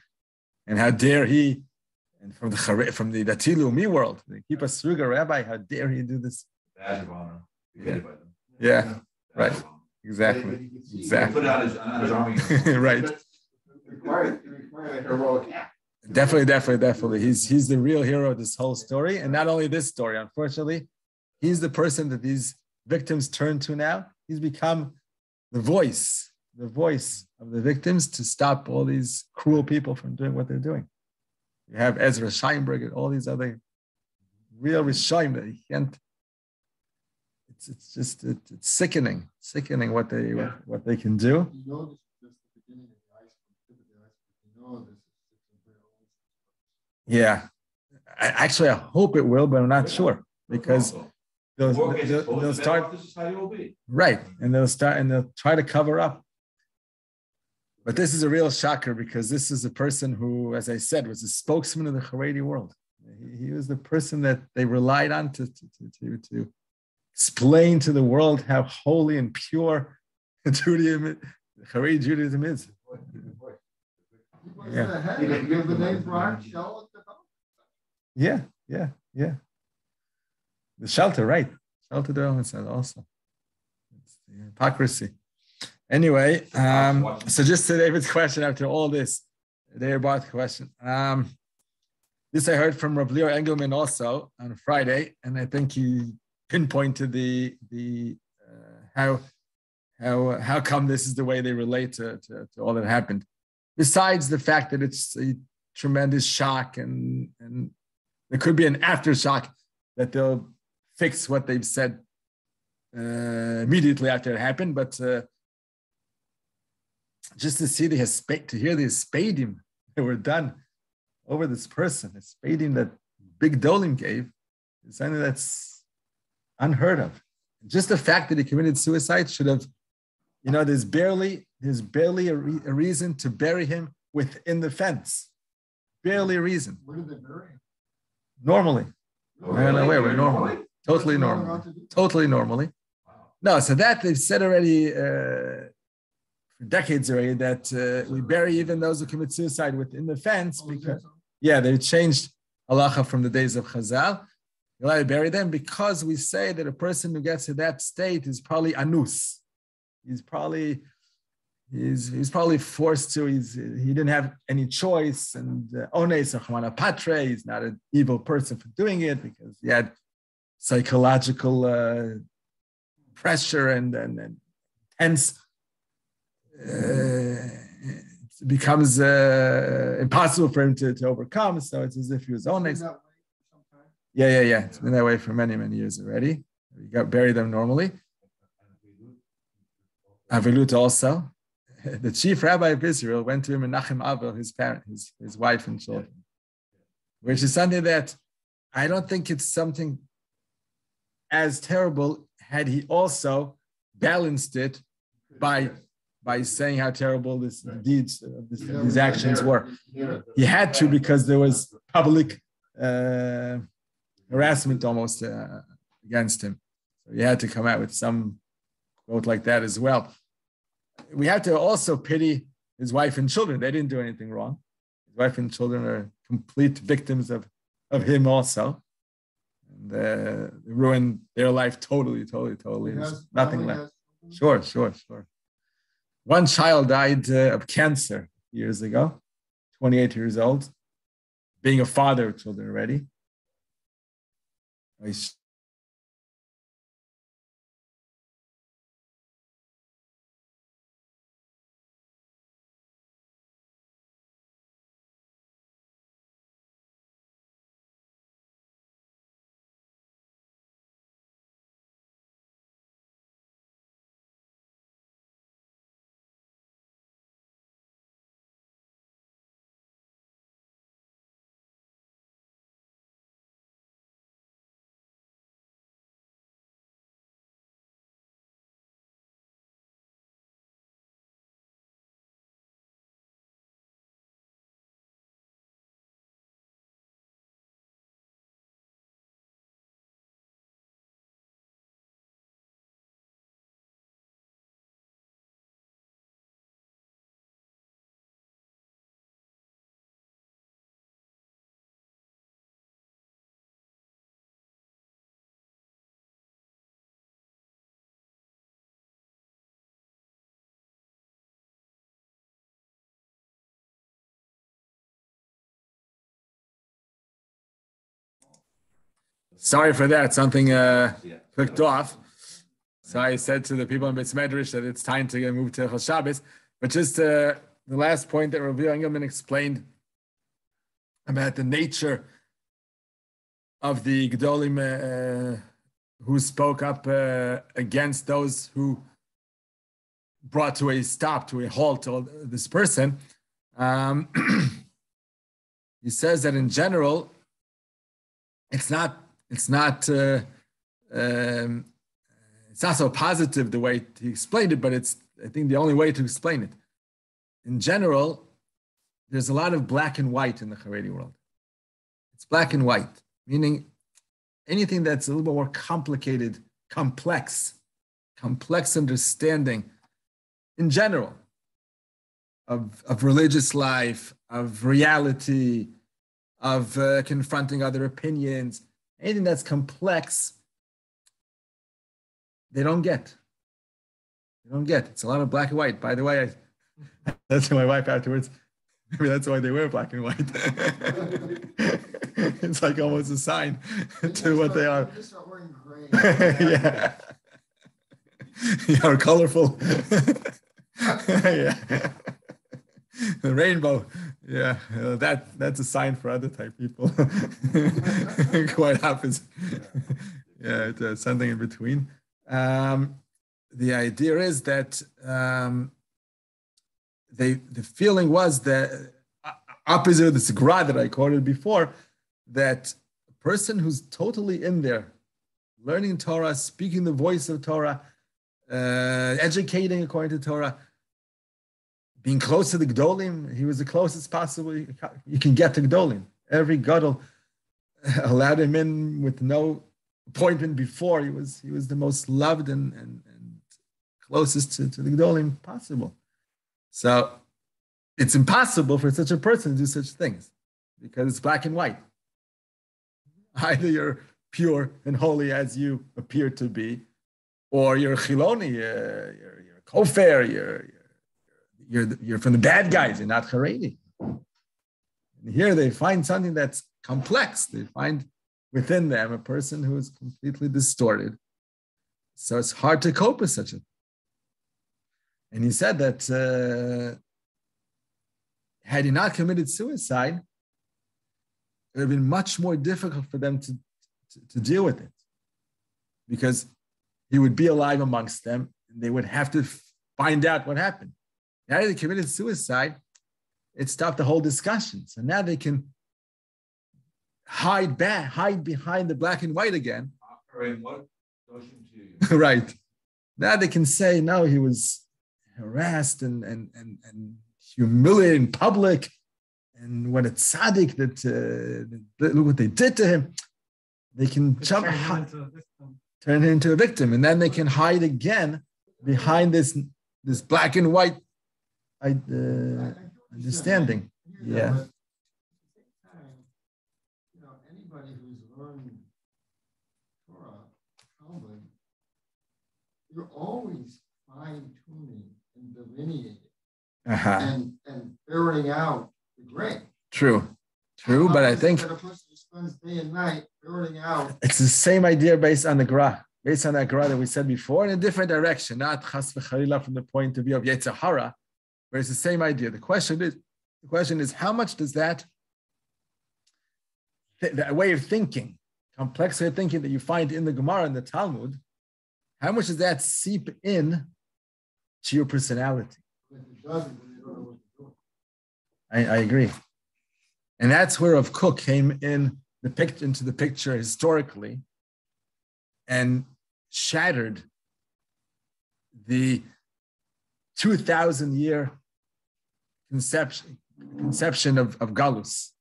and how dare he, and from the from the Dati Leumi world, keep Kippah Sruga rabbi, how dare he do this? Badge of honor. Be hated by them. Yeah, Badge right. exactly, But you can see- He Exactly. Put on his, his [LAUGHS] right. It required, it required a heroic act. Definitely, definitely, definitely. He's he's the real hero of this whole story, and not only this story. Unfortunately, he's the person that these victims turn to now. He's become the voice, the voice of the victims to stop all these cruel people from doing what they're doing. You have Ezra Scheinberg and all these other real Rishonim that you can't. It's it's just it, it's sickening, sickening what they what, what they can do. You know this is just the beginning of the iceberg, tip of the iceberg. You know this is six and three Yeah, I, actually, I hope it will, but I'm not sure because they'll, gets they'll, they'll start the will be. right, and they'll start and they'll try to cover up. But this is a real shocker because this is a person who, as I said, was a spokesman of the Haredi world. He, he was the person that they relied on to, to, to, to, explain to the world how holy and pure [LAUGHS] Judaism, Haredi Judaism is. Yeah. Yeah, yeah, yeah. The shelter, right? Shelter also. It's the hypocrisy. Anyway, um, so just to David's question after all this, David Barth question. Um, This I heard from Rav Lior Engelman also on Friday, and I think he pinpointed the the uh, how how how come this is the way they relate to, to, to all that happened. Besides the fact that it's a tremendous shock and and there could be an aftershock that they'll fix what they've said uh, immediately after it happened, but uh, just to see the hesped, to hear the hespedim that were done over this person, hespedim that big Gdolim gave, is something that's unheard of. Just the fact that he committed suicide should have, you know, there's barely there's barely a, re- a reason to bury him within the fence. Barely a reason. Where did they bury him? Normally, no, wait, wait, Really? normally, totally What's not normal, allowed to totally normally. No, so that they've said already uh, for decades already that uh, we bury even those who commit suicide within the fence Oh, because yeah, they've changed halacha from the days of Chazal. You allowed to bury them because we say that a person who gets to that state is probably anus. He's probably he's he's probably forced to. He's he didn't have any choice, and uh, ones or patre. He's not an evil person for doing it because he had psychological uh, pressure and and, and uh, it becomes uh, impossible for him to, to overcome. So it's as if he was Been ones. that way for some time. Yeah, yeah, yeah. It's been that way for many, many years already. We got bury them normally. Avilut also. [LAUGHS] The chief rabbi of Israel went to him Menachem Avel, his parent, his, his wife and children, which is something that I don't think it's something as terrible had he also balanced it by by saying how terrible this deeds, uh, this, these actions were. He had to because there was public uh, harassment almost uh, against him. So he had to come out with some quote like that as well. We have to also pity his wife and children. They didn't do anything wrong. His wife and children are complete victims of, of him also. And uh, ruined their life totally, totally, totally. There's nothing left. Sure, sure, sure. One child died uh, of cancer years ago, 28 years old, being a father of children already. I Sorry for that. Something uh, clicked off. So I said to the people in Beit Medrash that it's time to move to Chol Shabbos. But just uh, the last point that Rabbi Engelman explained about the nature of the Gdolim uh, who spoke up uh, against those who brought to a stop, to a halt to this person. Um, [CLEARS THROAT] he says that in general, it's not it's not uh, um, it's not so positive the way he explained it, but it's I think the only way to explain it. In general, there's a lot of black and white in the Haredi world. It's black and white, meaning anything that's a little bit more complicated, complex, complex understanding in general of, of religious life, of reality, of uh, confronting other opinions, anything that's complex, they don't get. They don't get. It's a lot of black and white. By the way, I, [LAUGHS] that's my wife afterwards. Maybe that's why they wear black and white. [LAUGHS] it's like almost a sign [LAUGHS] to what they are. They start wearing gray. yeah. yeah, or colorful. yeah. The [LAUGHS] rainbow. Yeah, uh, that that's a sign for other type people. [LAUGHS] Quite opposite. [LAUGHS] yeah, it's, uh, something in between. Um, the idea is that um, they the feeling was that uh, opposite of the Sigra that I quoted before, that a person who's totally in there, learning Torah, speaking the voice of Torah, uh, educating according to Torah, being close to the Gdolim, he was the closest possible you can get to Gdolim. Every Gadol [LAUGHS] allowed him in with no appointment before. He was he was the most loved and, and, and closest to, to the Gdolim possible. So it's impossible for such a person to do such things because it's black and white. [LAUGHS] Either you're pure and holy as you appear to be, or you're chiloni, you're, you're, you're you're, you're, you're, from the bad guys, you're not Haredi. And here they find something that's complex. They find within them a person who is completely distorted. So it's hard to cope with such a and he said that uh, had he not committed suicide, it would have been much more difficult for them to, to, to deal with it because he would be alive amongst them and they would have to find out what happened. Now that he committed suicide, it stopped the whole discussion. So now they can hide back, hide behind the black and white again. Offering what notion to you? [LAUGHS] right. Now they can say, no, he was harassed and, and, and, and humiliated in public. And when it's tzaddik that, uh, look what they did to him, they can jump, turn him into a victim. turn him into a victim, and then they can hide again behind this this black and white I- uh, understanding. Yeah. the you're always fine tuning and delineating Uh-huh. and, and ferreting out the gray. True, true, but I think it's the same idea based on the Gra, based on that Gra that we said before, in a different direction, not chas from the point of view of Yetzirah, it's the same idea. The question is, the question is, how much does that th- that way of thinking, complex way of thinking that you find in the Gemara and the Talmud, how much does that seep in to your personality? I, I agree. And that's where of Kook came in the into the picture historically and shattered the 2000 year conception conception of, of Galus.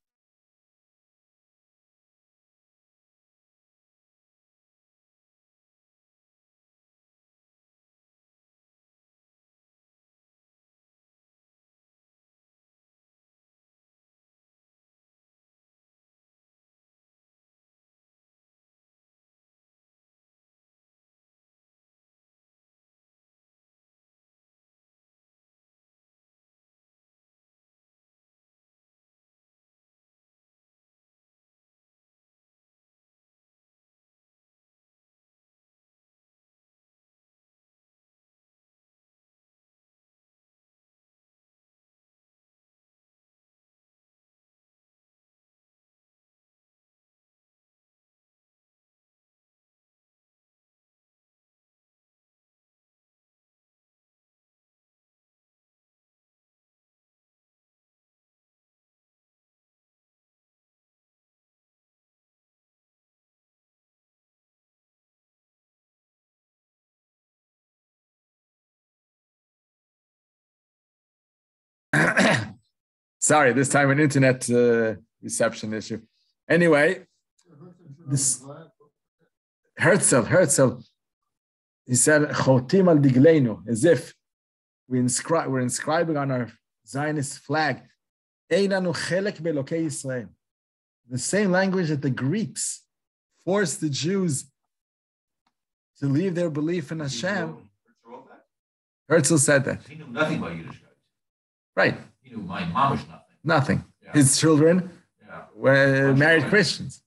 Sorry, this time an internet uh, reception issue. Anyway, This- Herzl, Herzl, he said, Chotim al digleinu, as if we inscri- we're inscribing on our Zionist flag, Einanu chelek be'elokei Yisrael. The same language that the Greeks forced the Jews to leave their belief in Hashem. Herzl said that. He knew nothing about Yiddishkeit. Right, He knew my mamish nothing. nothing. Yeah. His children, Yeah. Yeah. were Bunch of married women. Christians.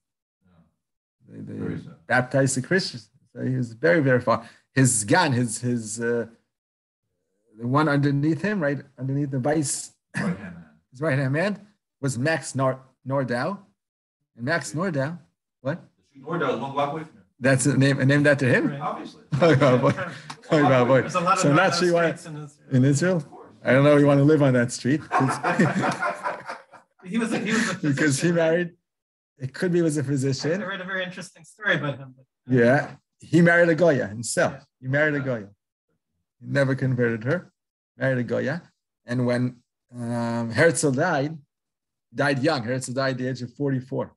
Yeah. They, they baptized the Christians. So he was very, very far. His gan, his his uh, the one underneath him, right underneath the vice, Right-hand man. [LAUGHS] his right hand man was Max Nor- Nordau, and Max Nordau, what? Nordau is one block away from him, That's a name. I named that to him. Right. obviously. [LAUGHS] Oh, boy. [LAUGHS] Oh, boy. There's a lot of So Nordau naturally, you want streets in Israel. in Israel. I don't know. You want to live on that street [LAUGHS] He was a, he was a because he married. It could be he was a physician. I read a very interesting story about him. But, Yeah, he married a Goya himself. He married a Goya. He never converted her. Married a Goya, and when um, Herzl died, died young. Herzl died at the age of forty-four.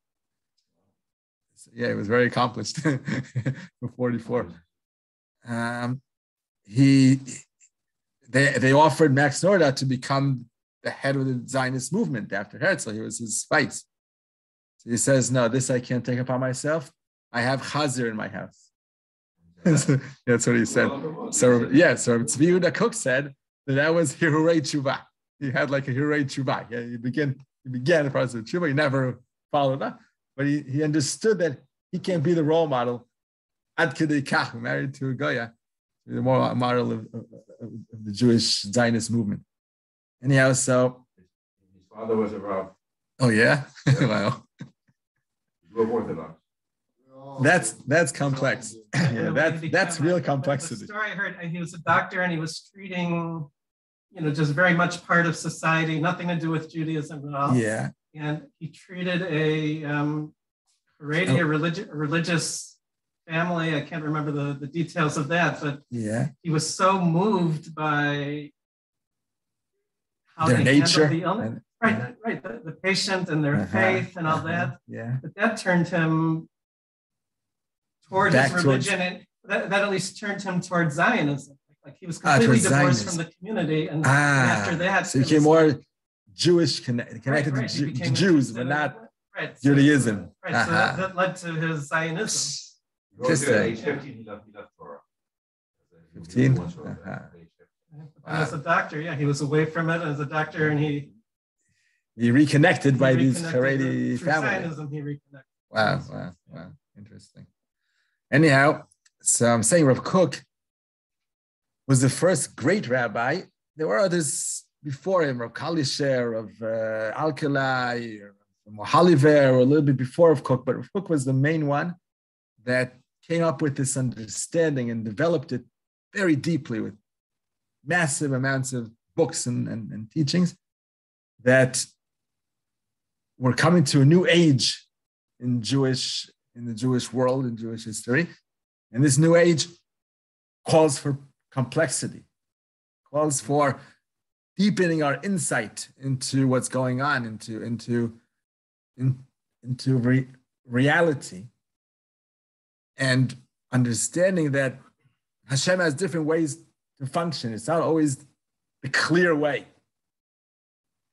So, yeah, he was very accomplished [LAUGHS] for forty-four. Um, he, they, they offered Max Nordau to become the head of the Zionist movement after Herzl. He was his vice. So he says, "No, this I can't take upon myself. I have Chazir in my house." [LAUGHS] That's what he said. So yeah, so Tzvi Yehuda Kook said that that was Hirurei Tshuva. He had like a Hirurei Tshuva. Yeah, he began he began the process of Tshuva. He never followed up, but he, he understood that he can't be the role model. Ad Kach, married to a Goya, the moral model of, of, of the Jewish Zionist movement. Anyhow, so His father was a rabbi. oh yeah, [LAUGHS] wow, Orthodox. that's that's complex. [LAUGHS] Yeah, when that that's real complexity. The story I heard, he was a doctor and he was treating, you know, just very much part of society, nothing to do with Judaism at all. Yeah, And he treated a um, Haredi, a, religi- religious family. I can't remember the, the details of that, but yeah, he was so moved by how their they nature. handled the illness. and- Right, right. The, the patient and their Uh-huh, faith and all uh-huh, that. Yeah. But that turned him toward Back his towards- religion, and that, that at least turned him toward Zionism. Like he was Ah, completely towards divorced Zionism. from the community, and Ah, after that, So it became more Jewish, connect, connected right, right, to, he Ju- to Jews, but not right, so- Judaism. Right, so Uh-huh. that, that led to his Zionism. [LAUGHS] He wrote At age 15, he left, he left Torah. 15? once wrote that Uh-huh. at age 15. And as a doctor, yeah, he was away from it as a doctor, and he you reconnected by he these reconnected Haredi family. Zionism, he reconnected. Wow, wow, wow, interesting. Anyhow, so I'm saying Rav Kook was the first great rabbi. There were others before him, Rav Kalisher, of uh, Alkalai, or Mohaliver, or a little bit before of Kook, but Rav Kook was the main one that came up with this understanding and developed it very deeply with massive amounts of books and, and, and teachings that we're coming to a new age in Jewish in the Jewish world in Jewish history, and this new age calls for complexity, calls for deepening our insight into what's going on, into into in, into re, reality, and understanding that Hashem has different ways to function. It's not always the clear way.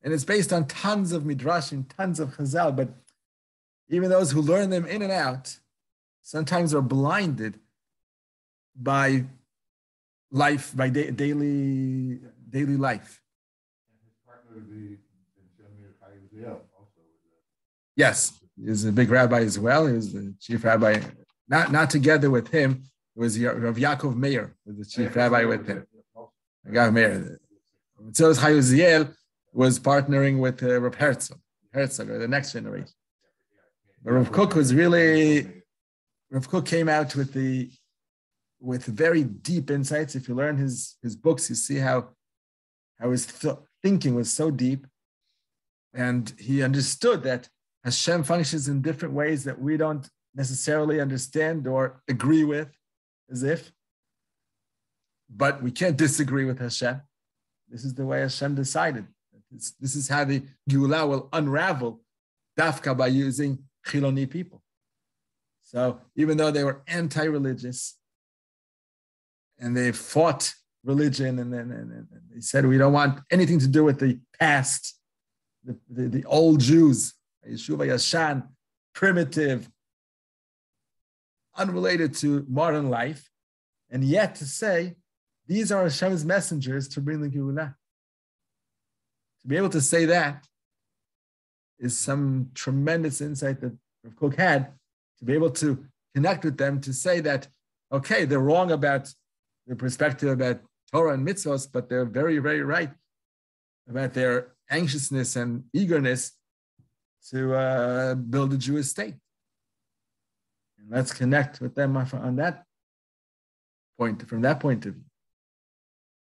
And it's based on tons of midrashim, tons of chazal, but even those who learn them in and out sometimes are blinded by life, by da- daily daily life. And his partner would be Benjamin Chaim Ziel also. Yes, he's a big rabbi as well. He was the chief rabbi, not not together with him. It was Rav Yaakov Meir, was the chief rabbi with him. Rav Meir. So was Chaim was partnering with uh, Rav Herzog, Herzl, or the next generation. But Rav Kook was really Rav Kook came out with the with very deep insights. If you learn his his books, you see how how his th- thinking was so deep, and he understood that Hashem functions in different ways that we don't necessarily understand or agree with, as if. But we can't disagree with Hashem. This is the way Hashem decided. This, this is how the Geulah will unravel, dafka by using Chiloni people. So even though they were anti-religious and they fought religion and then and, and they said we don't want anything to do with the past, the, the, the old Jews, Yeshuva Yashan, primitive, unrelated to modern life, and yet to say these are Hashem's messengers to bring the Geulah. To be able to say that is some tremendous insight that Rav Kook had to be able to connect with them to say that, okay, they're wrong about the perspective about Torah and mitzvahs, but they're very, very right about their anxiousness and eagerness to uh, build a Jewish state. And let's connect with them on that point, from that point of view,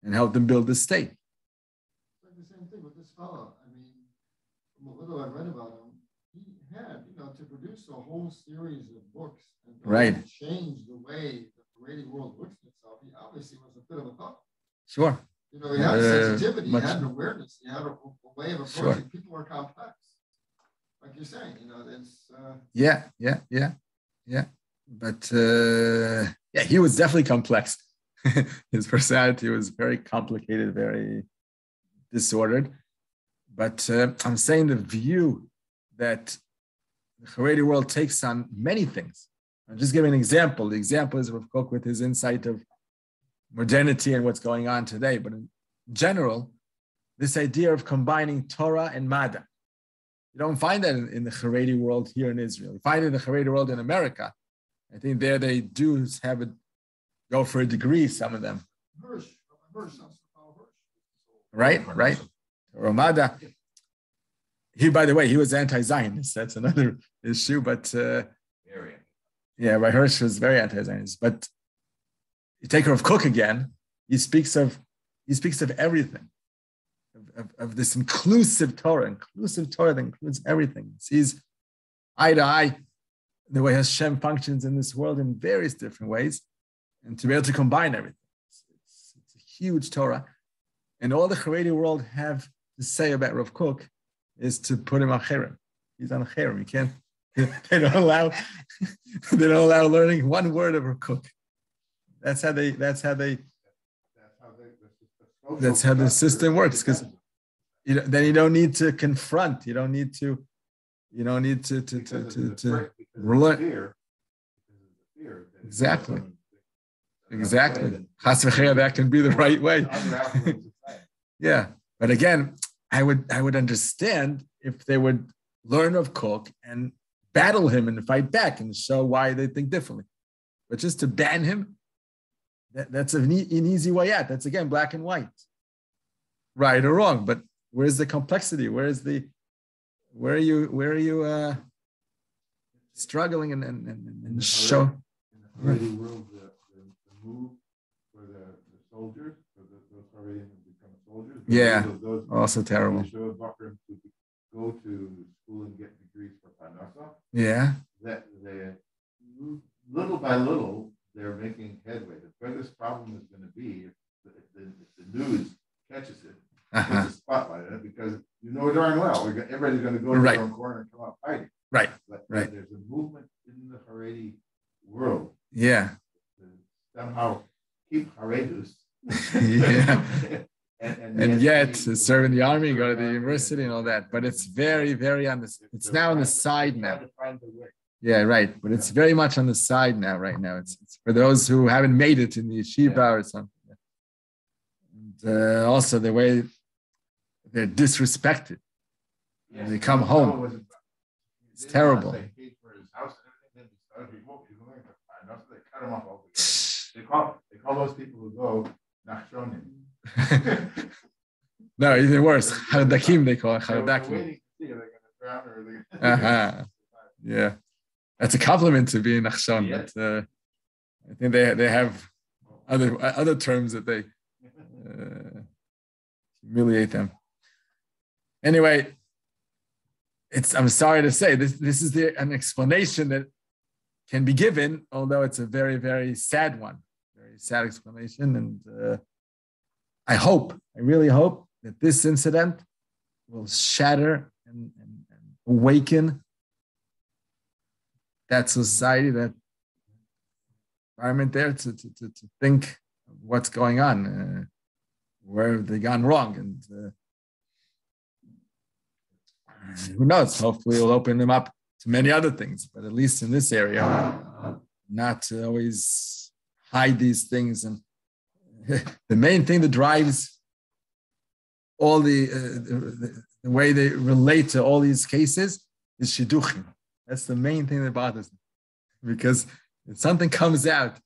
and help them build the state. It's like the same thing with this fellow. I mean, from what little I read about him, he had, you know, to produce a whole series of books and Right. change the way the Haredi world looks at itself. He obviously was a bit of a thought. Sure. You know, he had Uh, sensitivity, he had an awareness, he had a, a way of Sure. approaching people are complex. Like you're saying, you know, it's uh, Yeah, yeah, yeah, yeah. But uh, yeah, he was definitely complex. [LAUGHS] His personality was very complicated, very disordered. But uh, I'm saying the view that the Haredi world takes on many things. i'm just giving an example. The example is Rav Kook with his insight of modernity and what's going on today. But in general, this idea of combining Torah and Mada. You don't find that in, in the Haredi world here in Israel. You find it in the Haredi world in America. I think there they do have it go for a degree, some of them. Right, right. Ramada. He, by the way, he was anti-Zionist. That's another issue. But uh, yeah, Rav Hirsch was very anti-Zionist. But you take her of Cook again. He speaks of he speaks of everything, of, of, this inclusive Torah, inclusive Torah that includes everything. Sees eye to eye the way Hashem functions in this world in various different ways, and to be able to combine everything. It's, it's, it's a huge Torah, and all the Haredi world have to say about Rav Kook is to put him on cherem. He's on cherem. You can't. [LAUGHS] They don't allow. [LAUGHS] they don't allow learning one word of Rav Kook. That's how they. That's how they. That's how the, the social That's how the structure system works, 'cause- depends. You know, then you don't need to confront. You don't need to. You don't need to to to Because to, to threat- because of the rela- fear, because of the fear Exactly. someone thinks another way, exactly. V'chaya, that can be the right way. Other affluence of science. Yeah, but again, I would I would understand if they would learn Rav Kook and battle him and fight back and show why they think differently. But just to ban him, that, that's an, e- an easy way out. That's again black and white, right or wrong. But where's the complexity? Where's the where are you where are you uh, struggling and and, and, and show? In the Haredi world, the, the, the move for the, the soldiers, for the, those who become soldiers. Yeah. those Also terrible. Yeshiva Bakrim to go to school and get degrees for Parnassa, Yeah, that they, little by little, they're making headway. The biggest problem is gonna be if the, if the, if the news catches it, uh-huh. spotlight it, because you know darn well, everybody's gonna go to Right. their own corner and come out fighting. right. But Right. there's a movement in the Haredi world Yeah, to somehow keep Haredus. [LAUGHS] Yeah. [LAUGHS] And, and yet we- serve in the army, go to the university, and all that. But it's very, very on the. It's now on the side now. Trying to find the way. Yeah, right. But it's very much on the side now. Right now, it's, it's for those who haven't made it in the yeshiva Yeah. or something. And uh, also the way they're disrespected. Yes, They come home. It's terrible. want to say paid for his house and everything, then he started, he won't- he's going to find out, so They cut him off altogether. [SIGHS] They call, they call those people who go nachshonim. [LAUGHS] no, even worse. Hardakim, they call it They're Hardakim. waiting to see are they going to drown or are they? Uh-huh. [LAUGHS] Yeah, that's a compliment to be Nachshon. Yeah. But uh, I think they they have other other terms that they [LAUGHS] uh, humiliate them. Anyway, it's I'm sorry to say this this is the, an explanation that can be given, although it's a very very sad one, very sad explanation, and uh, I hope, I really hope that this incident will shatter and, and, and awaken that society, that environment there to, to, to, to think what's going on, uh, where have they gone wrong, and uh, who knows? Hopefully, it'll open them up to many other things, but at least in this area, not to always hide these things. And [LAUGHS] the main thing that drives all the, uh, the, the way they relate to all these cases is shidduchim. That's the main thing that bothers me, because if something comes out,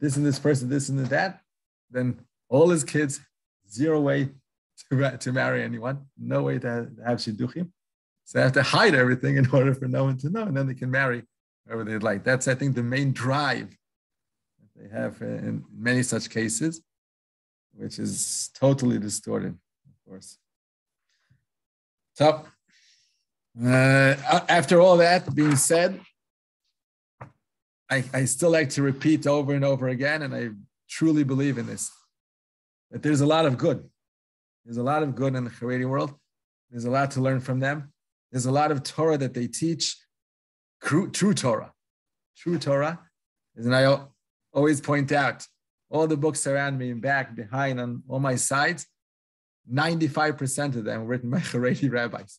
this and this person, this and that, then all his kids, zero way to, to marry anyone, no way to have, to have shidduchim. So they have to hide everything in [LAUGHS] order for no one to know, and then they can marry whoever they'd like. That's, I think, the main drive that they have in many such cases, which is totally distorted, of course. So, uh, after all that being said, I, I still like to repeat over and over again, and I truly believe in this, that there's a lot of good. There's a lot of good in the Haredi world. There's a lot to learn from them. There's a lot of Torah that they teach, true, Torah. True Torah. And I always point out, all the books around me back, behind, on all my sides, 95% of them written by [LAUGHS] Haredi rabbis.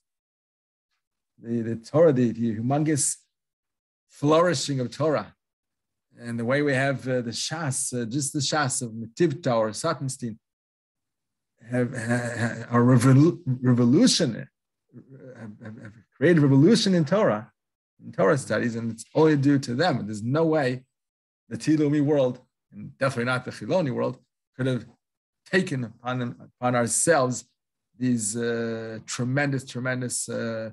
The, the Torah, the, the humongous flourishing of Torah, and the way we have uh, the Shas, uh, just the Shas of Metivta or Schottenstein, have, have are revolu- revolutionary, have, have created revolution in Torah, in Torah studies, and it's only due to them. There's no way the Tilumi world, and definitely not the Chiloni world, could have taken upon, upon ourselves these uh, tremendous, tremendous uh,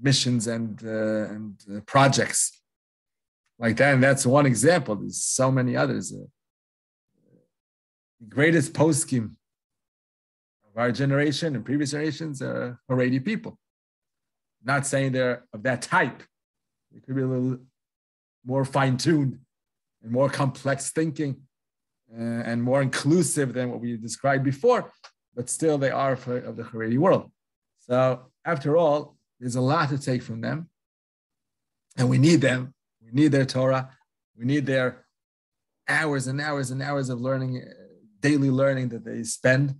missions and, uh, and uh, projects like that. And that's one example. There's so many others. Uh, the greatest poskim of our generation and previous generations are Haredi people. Not saying they're of that type. They could be a little more fine tuned and more complex thinking uh, and more inclusive than what we described before, but still they are for, of the Haredi world. So after all, there's a lot to take from them, and we need them we need their Torah. We need their hours and hours and hours of learning, daily learning that they spend.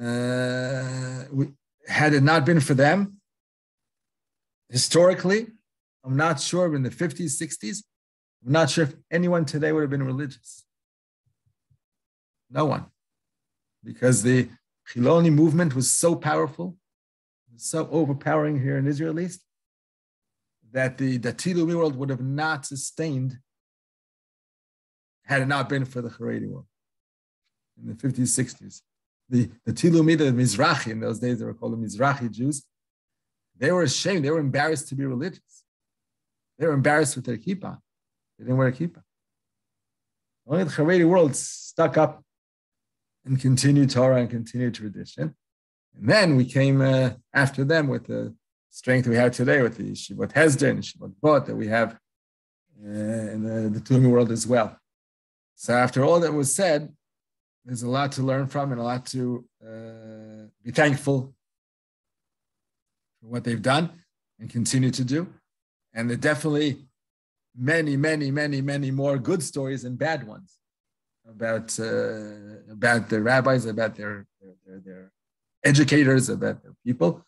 Uh, we, had it not been for them, historically, I'm not sure in the 50s, 60s, I'm not sure if anyone today would have been religious. No one. Because the Chiloni movement was so powerful, so overpowering here in Israel, at least, that the Datilumi world would have not sustained had it not been for the Haredi world in the 50s, 60s. The, the Tilumi, the Mizrahi, in those days they were called the Mizrahi Jews, they were ashamed, they were embarrassed to be religious. They were embarrassed with their kippah. They didn't wear a kippah. Only the Haredi world stuck up and continued Torah and continued tradition. And then we came uh, after them with the strength we have today with the Yeshivot Hesder and Bot that we have uh, in the, the world as well. So after all that was said, there's a lot to learn from and a lot to uh, be thankful for what they've done and continue to do. And there definitely many, many, many, many more good stories and bad ones about uh, about the rabbis, about their, their, their educators, about their people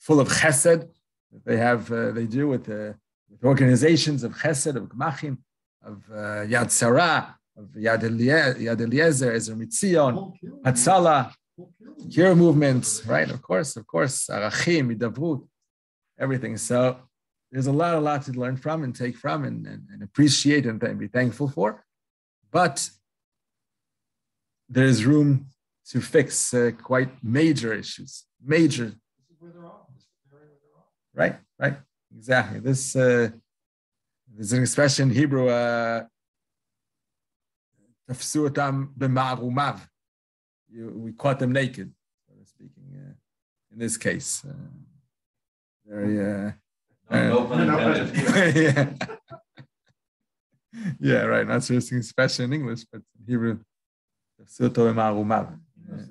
full of chesed that they have, uh, they do with, the with organizations of chesed, of gmachim, of uh, Yad Sarah, of Yad, Eliezer, Ezer Mitzion, Hatzala, kiruv movements, right? Of course, of course, Arachim, Idavrut, everything. So there's a lot, a lot to learn from and take from and, and, and appreciate and, and be thankful for. But there's room to fix uh, quite major issues, major Right, right, exactly. This uh, there's an expression in Hebrew. Uh, we caught them naked, so to speaking. Uh, in this case, uh, very. Uh, no, no [LAUGHS] yeah. yeah, right. Not so interesting expression in English, but in Hebrew,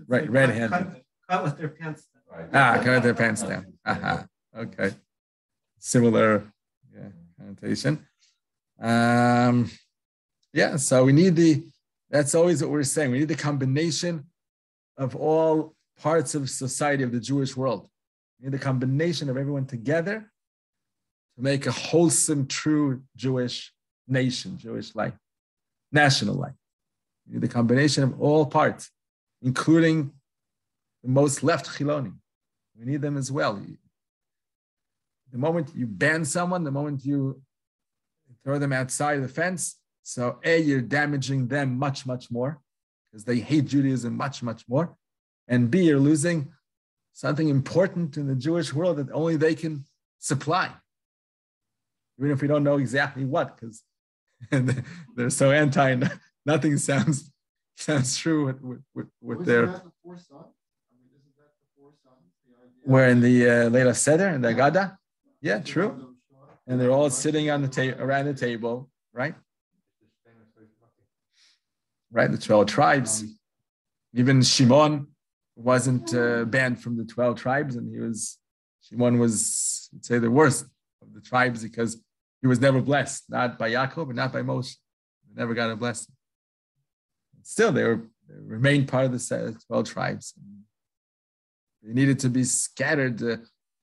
right, red-handed. Cut, cut with their pants down. Ah, cut with their pants down. Uh-huh. Okay. Similar yeah, connotation. Um, yeah, so we need the, that's always what we're saying. We need the combination of all parts of society of the Jewish world. We need the combination of everyone together to make a wholesome, true Jewish nation, Jewish life, national life. We need the combination of all parts, including the most left Chiloni. We need them as well. The moment you ban someone, the moment you throw them outside the fence, so A, you're damaging them much, much more because they hate Judaism much, much more. And B, you're losing something important in the Jewish world that only they can supply. Even if we don't know exactly what, because [LAUGHS] they're so anti, [LAUGHS] nothing sounds [LAUGHS] sounds true with, with, with, their. The four sons? I mean, isn't that the four sons? The idea Where in the uh, Leila Seder and the Agada? Yeah, true. know, those short- And they're all sitting on the table around the table, right? Right, the twelve tribes. Even Shimon wasn't uh, banned from the twelve tribes, and he was Shimon was, let's say, the worst of the tribes because he was never blessed, not by Yaakov and not by Moshe. He never got a blessing. Still, they were they remained part of the se- twelve tribes. They needed to be scattered. uh,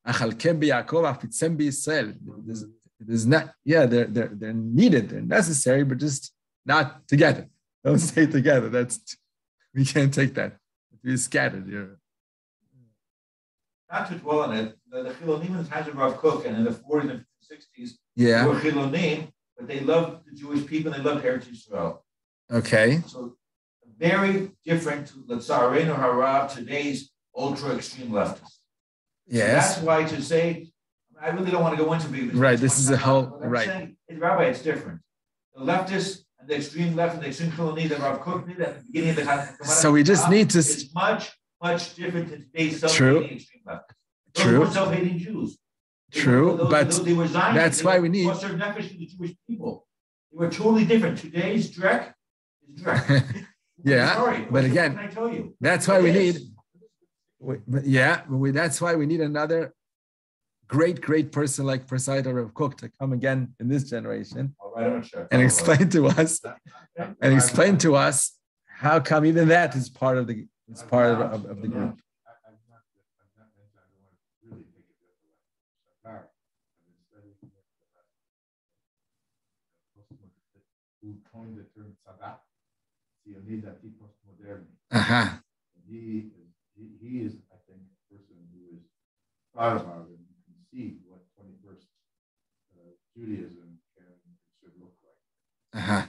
"Achalkem b'Yaakov, afitzem b'Yisrael." There's- It is not, yeah, they're, they're, they're needed, they're necessary, but just not together. Don't [LAUGHS] stay together. That's, we can't take that. Be scattered. You're, Not to dwell on it, the, the Chilonim in the times of Rav Kook and in the 40s and 60s yeah, were Chilonim, but they loved the Jewish people and they loved Eretz Yisrael. okay. So very different to the Tsareno Hara, today's ultra extreme leftists. So That's why to say, I really don't want to go into it. Right, this is a whole- right. saying, Rabbi, it's different. The leftists and the extreme left and the extreme Chilonim that Rav Kook did at the beginning of the Hanukkah So we just need to It's much, much different than today's True. self-hating extreme left. Those True. self-hating Jews. They True, those- but those- they were Zionists. that's why we need- Moser Nefesh to the Jewish people. They were totally different. Today's Drek is Drek. [LAUGHS] Yeah, Sorry, but again, I tell you? That's why we It need, we- but yeah, we, that's why we need another great, great person like Prasad Rav Kook to come again in this generation and explain to us and explain to us how come even that is part of the it's part of, of, of the group. Uh-huh. He, he, is, I think, a person who is far, far Judaism can, should look like. Uh-huh.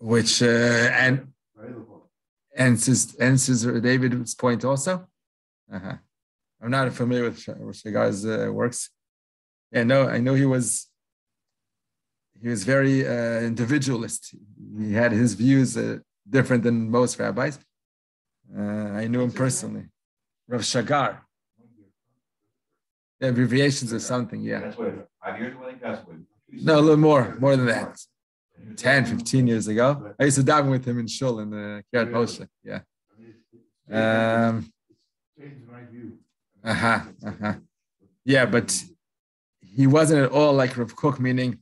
Which uh, and and sis and Sister David's point also. Uh-huh. I'm not familiar with Sh- with Shagar's uh, works. Yeah, no, I know he was he was very uh, individualist. He had his views uh, different than most rabbis. Uh, I knew him personally. Rav Shagar. The abbreviations of something, yeah. That's what, five years ago, I think that's what. No, a little more, more than that. 10, 15 years ago. I used to daven with him in Shul in the Kiryat Moshe. Yeah. I mean, it's- it's- Um, it's Changed my view. Uh-huh, uh-huh. Yeah, but he wasn't at all like Rav Kook, meaning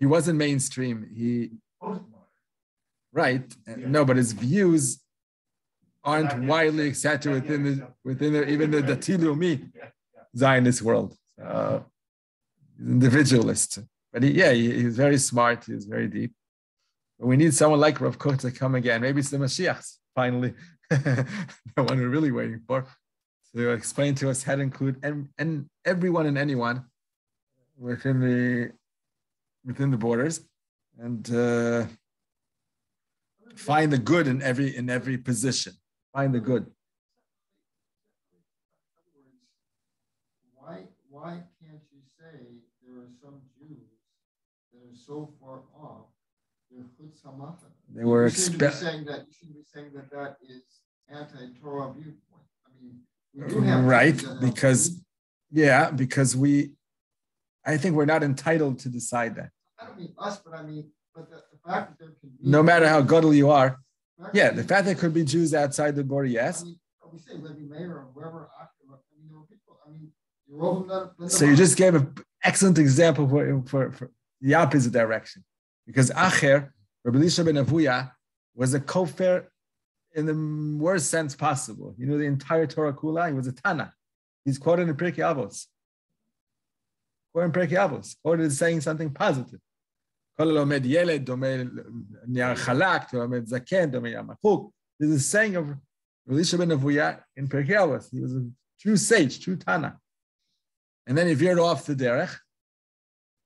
he wasn't mainstream. He right. No, but his views aren't widely accepted within the within the, even the Datilumi Zionist world. So individualist. But he, yeah, he, he's very smart. He's very deep. But we need someone like Rav Kook to come again. Maybe it's the Mashiach finally, [LAUGHS] the one we're really waiting for, to explain to us how to include and, and everyone and anyone within the within the borders and uh, find the good in every in every position. Find the good. In other words, why, why can't you say there are some Jews that are so far off? They were You be saying that, you shouldn't be saying that that is anti-Torah viewpoint. I mean, we do have. right that because yeah because we i think we're not entitled to decide that I don't mean us, but I mean, but the, the fact that there can be. no matter how godly you are yeah the you- fact there could be jews outside the border I yes mean, We say Meir or whoever, I mean, there were people, I mean, that. so you just gave an excellent example for, for, for the opposite direction. Because Acher, Rabbi Elisha ben Avuya, was a kofir in the worst sense possible. He knew the entire Torah Kula. He was a Tana. He's quoted in Pirkei Avos. Quoted in Pirkei Avos. Quoted as saying something positive. This is a saying of Elisha ben Avuya in Pirkei Avos. He was a true sage, true Tana. And then he veered off the derech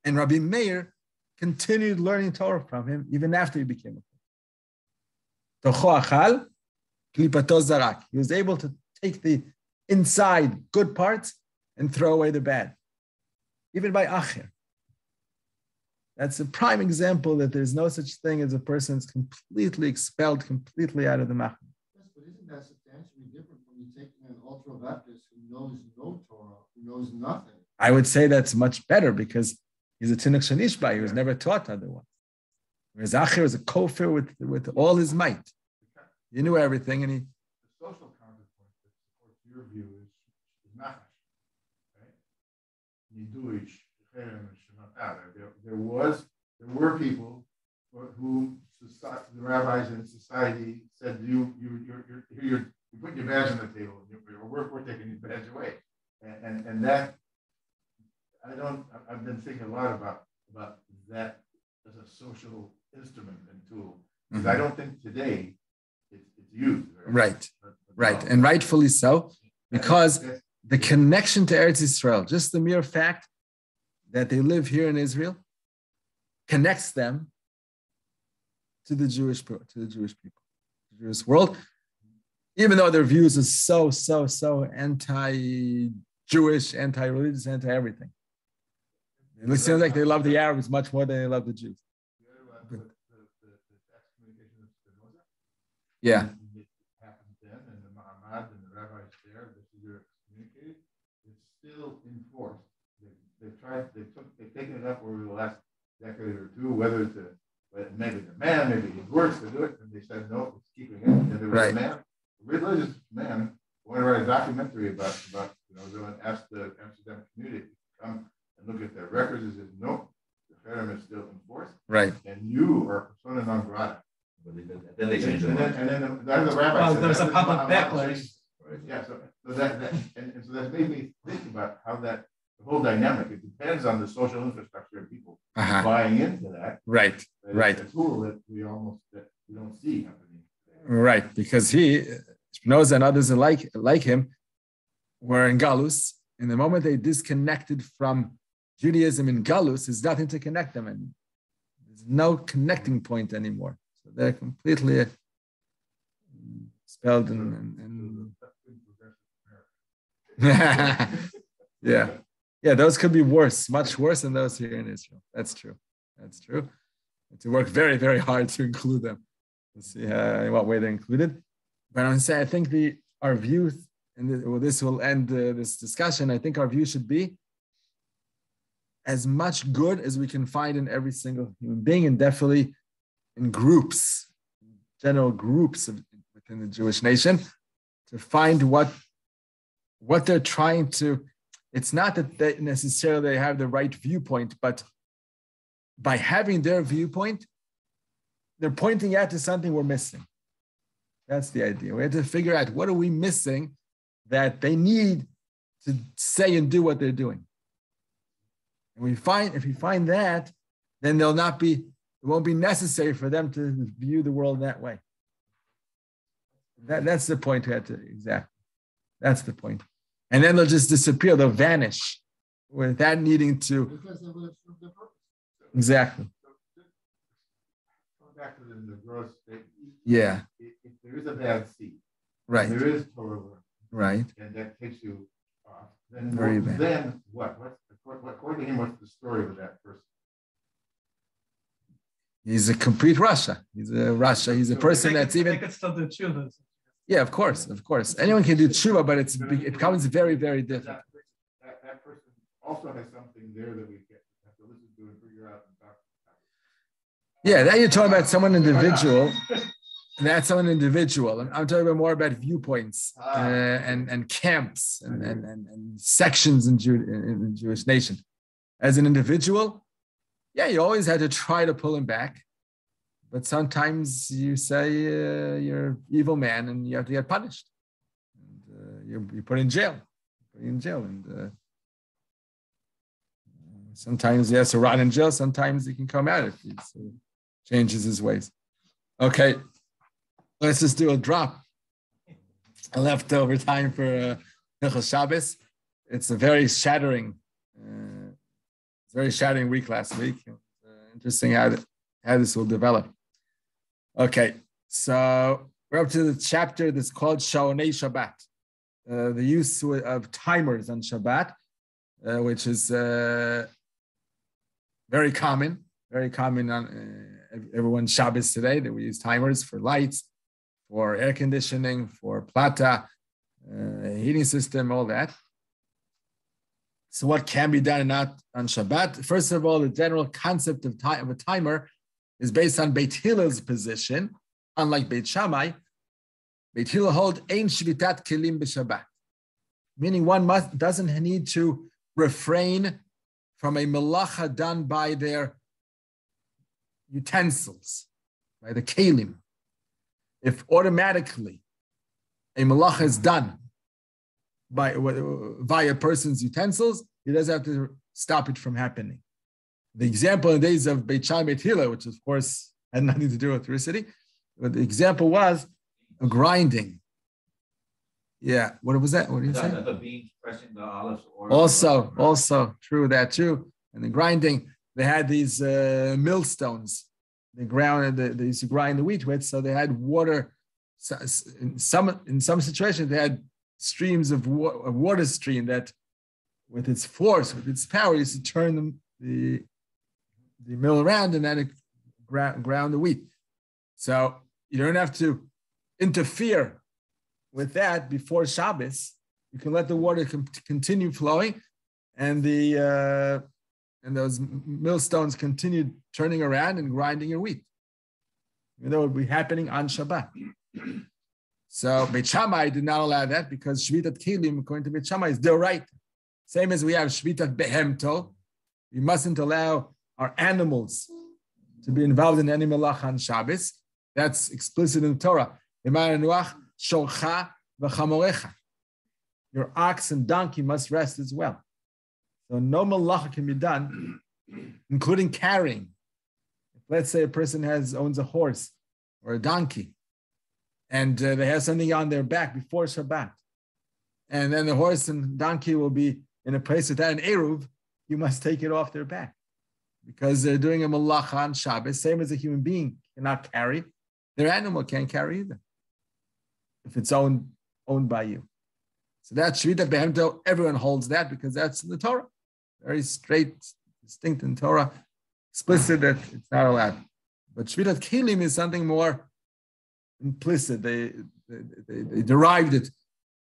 and Rabbi Meir continued learning Torah from him even after he became a zarak. He was able to take the inside good parts and throw away the bad, even by acher. That's a prime example that there's no such thing as a person is completely expelled, completely out of the machne. Yes, but isn't that substantially different from you taking an ultra Baptist who knows no Torah, who knows nothing? I would say that's much better because he's a Tinuk Shanishba. He was never taught otherwise. Whereas Acher is a kofir with, with all his might. He knew everything and he. The social counterpoint that supports your view is, is Nachash, right? There, was, there were people for whom society, the rabbis in society said, you, you, you're, you're, you're, you're putting your badge on the table, and we're, we're taking your badge away. And, and, and that, I don't, I've been thinking a lot about, about that as a social instrument and tool. Because I mm-hmm. don't think today it's, it's used. Right, much. But- but right. And rightfully so, because That's- the connection to Eretz Israel, just the mere fact that they live here in Israel, connects them to the Jewish to the Jewish people, the Jewish world. Even though their views are so so so anti-Jewish, anti-religious, anti-everything. It seems like they love the Arabs much more than they love the Jews. Yeah, and and. It's still enforced. They, they've tried, they took, they've taken it up over the last decade or two, whether it's a, maybe the man, maybe it works to do it, and they said, no, it's keeping it. And there Right. a man, a religious man, wanted to write a documentary about, about, you know, went ask the Amsterdam community and look at their records. He says, no, the Cherem is still in force. right. and you are persona non grata. But they Then they changed And the then, law. and then the, then the rabbi Well, said. there's a that public backlash. changed. Yeah, so, so that, that, and, and so that made me think about how that, the whole dynamic, it depends on the social infrastructure of people Uh-huh. buying into that. Right, but it's Right. A tool that we almost, that we don't see happening. right. Because he, Spinoza and others like like him, were in Galus. And the moment they disconnected from Judaism in Galus, is nothing to connect them, and there's no connecting point anymore. So they're completely uh, spelled and, [LAUGHS] America. yeah, yeah. Those could be worse, much worse than those here in Israel. That's true. That's true. To work very, very hard to include them. We'll see uh, in what way they're included. But I'm saying I think the our view, and this will end uh, this discussion. I think our view should be as much good as we can find in every single human being, and definitely in groups, general groups of, within the Jewish nation, to find what what they're trying to. It's not that they necessarily have the right viewpoint, but by having their viewpoint, they're pointing out to something we're missing. That's the idea. We have to figure out what are we missing that they need to say and do what they're doing. And we find if we find that, then they'll not be, it won't be necessary for them to view the world that way. That, that's the point we have to exactly. That's the point. And then they'll just disappear, they'll vanish without needing to Because they would have served their purpose. exactly. So, just Going back to the, gross. Yeah. If, if there is a bad seed. Right. There is Torah Right. and that takes you off, then, Very what- bad. then what? What's, what, what, according to him, what's the story with that person? He's a complete rasha. He's a rasha. He's a person that's could- They even could still do chuvas. yeah, of course, of course. Anyone can do tshuva, but it's it becomes very, very difficult. That, that, that person also has something there that we get, have to listen to and figure out and talk. Yeah, now you're talking about someone individual. [LAUGHS] That's someone individual. I'm, I'm talking about more about viewpoints uh, and and camps and and, and, and sections in, Jew, in, in Jewish nation. As an individual, yeah, you always had to try to pull him back, but sometimes you say uh, you're an evil man and you have to get punished. And, uh, you're, you're put in jail. Put in jail, and uh, sometimes he has to rot in jail. Sometimes he can come out if he changes his ways. Okay, let's just do a drop. A leftover time for uh, Shabbos. It's a very shattering, uh, very shattering week last week. Uh, interesting how, how this will develop. Okay, so we're up to the chapter that's called Shaonei Shabbat, uh, the use of timers on Shabbat, uh, which is uh, very common, very common on uh, everyone's Shabbos today that we use timers for lights, for air conditioning, for plata, uh, heating system, all that. So what can be done and not on Shabbat? First of all, the general concept of, of a timer is based on Beit Hillel's position, unlike Beit Shammai. Beit Hillel hold ein shvitat kelim b'Shabbat, meaning one must, doesn't need to refrain from a melacha done by their utensils, by the kelim. If automatically a malacha is done by via person's utensils, he doesn't have to stop it from happening. The example in the days of Beit Shai Beit Hillel, which of course had nothing to do with electricity, but the example was a grinding. Yeah, what was that? What did you say? The beans pressing the olives. Also, also true that too. And the grinding, they had these uh, millstones. They ground, they, they used to grind the wheat with, so they had water. In some in some situations, they had streams of wa- a water stream that, with its force, with its power, used to turn them, the the mill around, and then it ground, ground the wheat. So you don't have to interfere with that before Shabbos. You can let the water com- continue flowing, and the uh, and those millstones continue turning around and grinding your wheat. Know, it would be happening on Shabbat. So Beit Shammai did not allow that because Shvitat Kelim, according to Beit Shammai, is their right. Same as we have Shvitat Behemto. We mustn't allow our animals to be involved in any malach on Shabbos. That's explicit in the Torah. Your ox and donkey must rest as well. So no malacha can be done, including carrying. Let's say a person has owns a horse or a donkey, and uh, they have something on their back before Shabbat, and then the horse and donkey will be in a place without an eruv. You must take it off their back because they're doing a malacha on Shabbos, same as a human being cannot carry. Their animal can't carry either if it's owned owned by you. So that's Shvita Behemto. Everyone holds that because that's in the Torah. Very straight, distinct in Torah, explicit that it's not allowed. But Shvitat Kelim is something more implicit. They, they, they, they derived it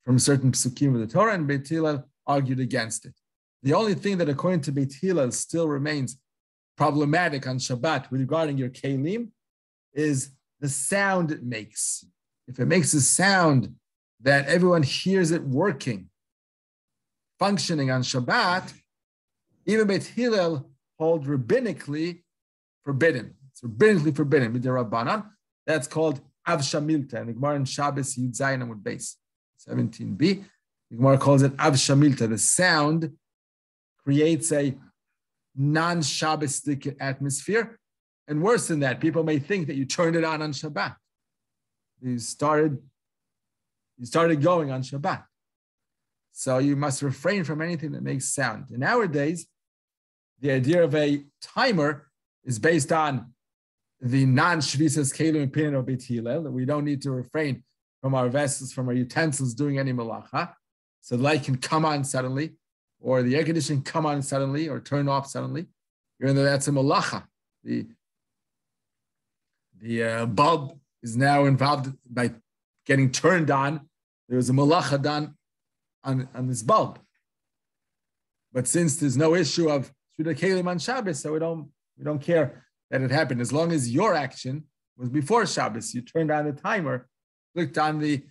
from certain psukim of the Torah, and Beit Hillel argued against it. The only thing that, according to Beit Hillel, still remains problematic on Shabbat regarding your kelim is the sound it makes. If it makes a sound that everyone hears it working, functioning on Shabbat, even Beit Hillel hold rabbinically forbidden. It's rabbinically forbidden. Rabbanan. That's called Avshamilta. And Gemara in Shabbos Yud Zayin with base 17b. The Gemara calls it Avshamilta. The sound creates a non-Shabbostic atmosphere. And worse than that, people may think that you turned it on on Shabbat. You started, you started going on Shabbat. So you must refrain from anything that makes sound. And nowadays, the idea of a timer is based on the non-shvisas kelim opinion of Beit Hillel, we don't need to refrain from our vessels, from our utensils doing any malacha. So the light can come on suddenly, or the air conditioning come on suddenly, or turn off suddenly. Even though that's a malacha. The, the uh, bulb is now involved by getting turned on. There was a malacha done on, on this bulb. But since there's no issue of Shvita Kelim on Shabbos, so we don't, we don't care that it happened. As long as your action was before Shabbos, you turned on the timer, clicked on the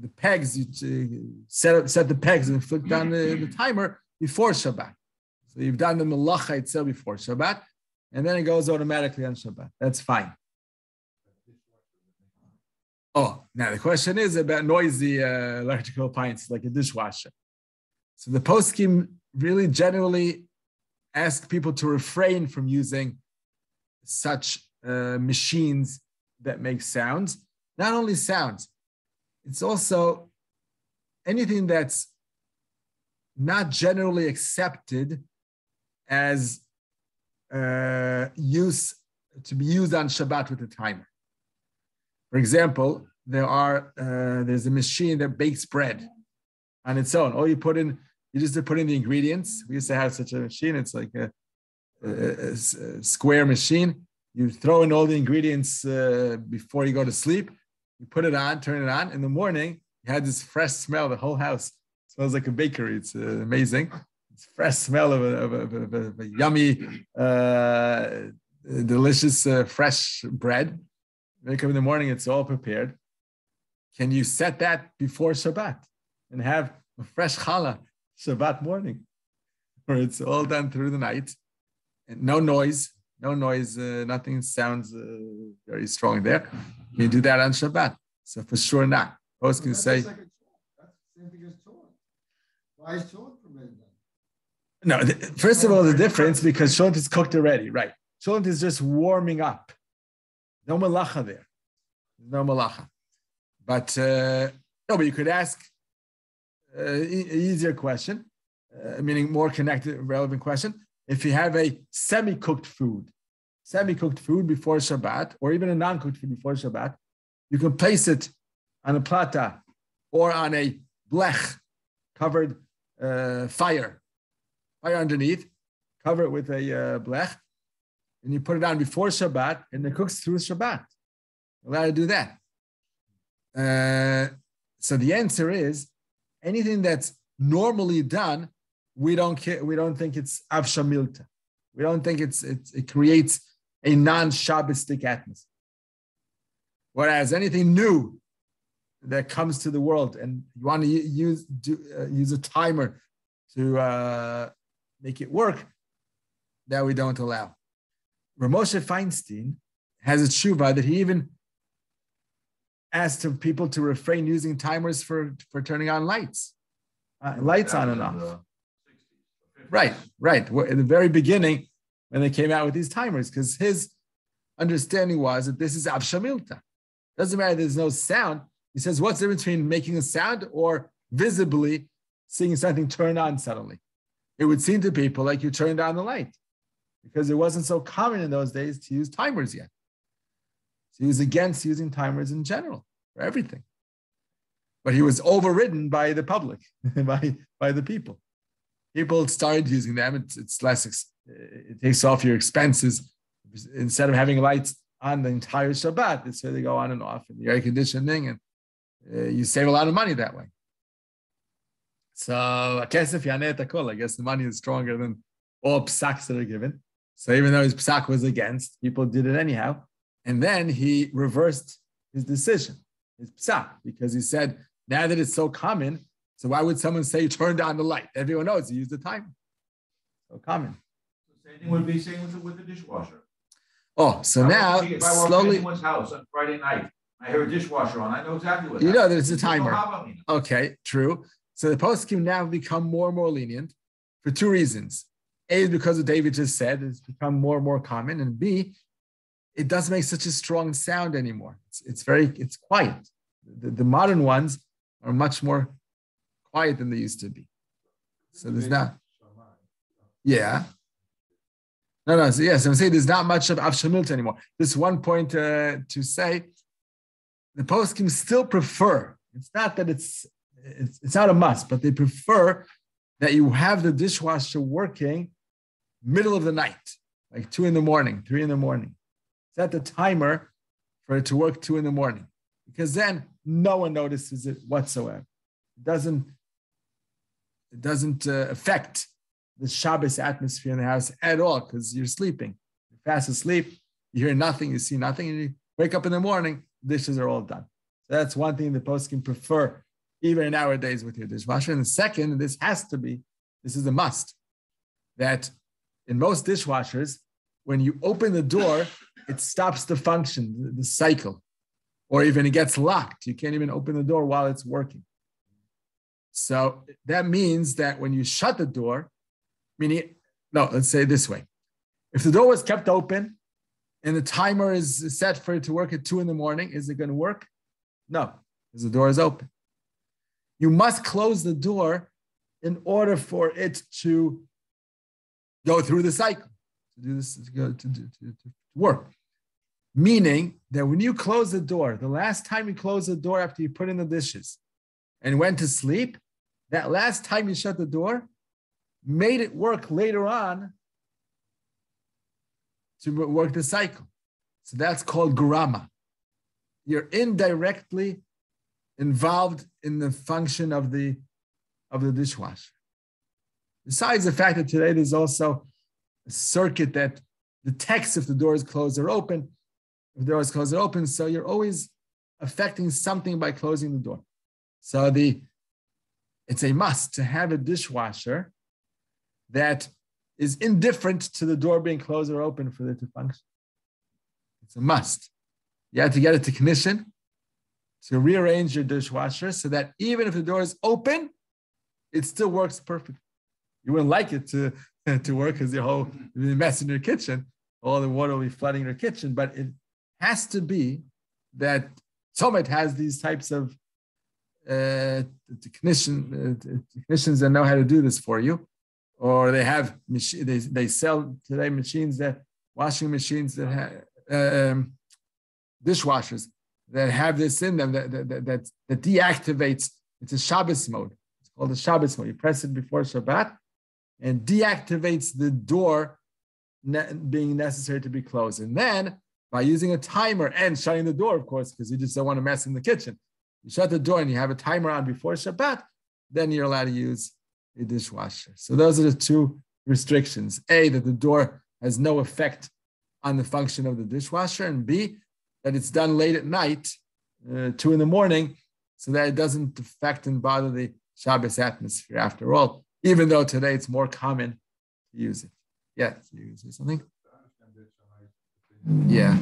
the pegs, you uh, set up, set the pegs and flicked on the, the timer before Shabbat. So you've done the malacha itself before Shabbat, and then it goes automatically on Shabbat. That's fine. Oh, now the question is about noisy uh, electrical appliances like a dishwasher. So the post poskim really generally ask people to refrain from using such uh, machines that make sounds. Not only sounds, it's also anything that's not generally accepted as uh, use to be used on Shabbat with a timer. For example, there are uh, there's a machine that bakes bread on its own. All you put in, you just put in the ingredients. We used to have such a machine. It's like a, a, a square machine. You throw in all the ingredients uh, before you go to sleep. You put it on, turn it on. In the morning, you had this fresh smell. The whole house smells like a bakery. It's uh, amazing. It's fresh smell of a, of a, of a, of a yummy, uh, delicious, uh, fresh bread. Wake up in the morning, it's all prepared. Can you set that before Shabbat and have a fresh challah Shabbat morning, where it's all done through the night and no noise, no noise, uh, nothing sounds uh, very strong there. Can you do that on Shabbat? So for sure not. Poskim say. Like Why is permitted then? No, the, first of all, the difference because Shabbat is cooked already, right? Shabbat is just warming up. No malacha there. No malacha. But uh, no, but you could ask uh, easier question, uh, meaning more connected, relevant question. If you have a semi-cooked food, semi-cooked food before Shabbat, or even a non-cooked food before Shabbat, you can place it on a plata or on a blech covered uh, fire, fire underneath, cover it with a uh, blech, and you put it on before Shabbat, and it cooks through Shabbat. You're allowed to do that. Uh, so the answer is anything that's normally done, we don't care, we don't think it's avshamilta. We don't think it's, it's it creates a non-Shabbistic atmosphere. Whereas anything new that comes to the world and you want to use do, uh, use a timer to uh, make it work, that we don't allow. Rav Moshe Feinstein has a tshuva that he even asked people to refrain using timers for, for turning on lights, uh, lights on and off. Right, right. In the very beginning, when they came out with these timers, because his understanding was that this is Avshamilta. Doesn't matter, there's no sound. He says, what's the difference between making a sound or visibly seeing something turn on suddenly? It would seem to people like you turned on the light because it wasn't so common in those days to use timers yet. So he was against using timers in general for everything. But he was overridden by the public, [LAUGHS] by, by the people. People started using them. It's, it's less, it takes off your expenses. Instead of having lights on the entire Shabbat, it's where they go on and off in the air conditioning, and uh, you save a lot of money that way. So, I guess if I guess the money is stronger than all psaks that are given. So even though his psak was against, people did it anyhow. And then he reversed his decision, his psak, because he said, now that it's so common, so why would someone say turn on the light? Everyone knows you use the timer. So common. The same thing would be saying with the, with the dishwasher. Oh, so I now if I walk slowly. anyone's house on Friday night, I hear a dishwasher on, I know exactly what. You know happened. that it's a timer. Okay, true. So the post poskim now become more and more lenient for two reasons. A is because of David just said it's become more and more common, and B, it doesn't make such a strong sound anymore. It's, it's very it's quiet. The, the modern ones are much more quiet than they used to be. So there's not. Yeah. No, no. So yes, I'm saying there's not much of Avshamilta anymore. This one point uh, to say, the poskim still prefer. It's not that it's, it's it's not a must, but they prefer that you have the dishwasher working middle of the night, like two in the morning, three in the morning. Set the timer for it to work two in the morning, because then no one notices it whatsoever. It doesn't it doesn't uh, affect the Shabbos atmosphere in the house at all because you're sleeping. You're fast asleep, you hear nothing, you see nothing, and you wake up in the morning, dishes are all done. So that's one thing the poskim prefer, even nowadays with your dishwasher. And the second, this has to be, this is a must, that in most dishwashers, when you open the door, it stops the function, the, cycle, or even it gets locked. You can't even open the door while it's working. So that means that when you shut the door, meaning, no, let's say this way. If the door was kept open and the timer is set for it to work at two in the morning, is it going to work? No, because the door is open. you must close the door in order for it to go through the cycle, to do this, to, go, to, to, to, to work. Meaning that when you close the door, the last time you close the door after you put in the dishes and went to sleep, that last time you shut the door made it work later on to work the cycle. So that's called gurama. You're indirectly involved in the function of the of the dishwasher. Besides the fact that today there's also circuit that detects if the door is closed or open, if the door is closed or open, so you're always affecting something by closing the door. So the it's a must to have a dishwasher that is indifferent to the door being closed or open for it to function. It's a must. You have to get a technician to rearrange your dishwasher so that even if the door is open, it still works perfectly. You wouldn't like it to, [LAUGHS] to work because the whole mess in your kitchen, all the water will be flooding your kitchen, but it has to be that Summit has these types of uh, technician, uh, technicians that know how to do this for you, or they have they, they sell today machines that washing machines that have uh, um, dishwashers that have this in them that, that, that, that deactivates. It's a Shabbos mode. It's called a Shabbos mode. You press it before Shabbat and deactivates the door ne- being necessary to be closed. And then by using a timer and shutting the door, of course, because you just don't want to mess in the kitchen. You shut the door and you have a timer on before Shabbat, then you're allowed to use a dishwasher. So those are the two restrictions. A, that the door has no effect on the function of the dishwasher, and B, that it's done late at night, uh, two in the morning, so that it doesn't affect and bother the Shabbos atmosphere after all, even though today it's more common to use it. Yeah, you say something? Yeah.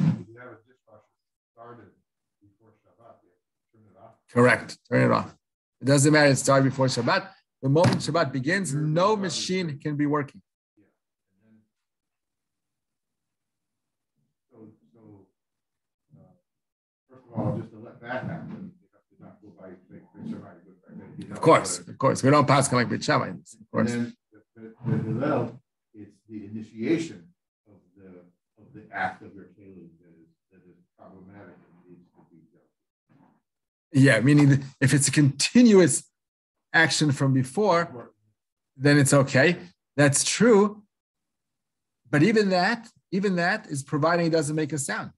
Correct. Turn it off. It doesn't matter. It started before Shabbat. The moment Shabbat begins, no machine can be working. So, so, uh, first of all, just to let that happen, you have to not go by Beit Shammai, go by Beit Of course, of course. We don't pass like Beit Shammai, of And course. then the, the, the Hillel, it's the initiation of the, of the act of your tailing that is, that is problematic and needs to be dealt with. Yeah, meaning if it's a continuous action from before, then it's okay. That's true. But even that, even that is providing it doesn't make a sound.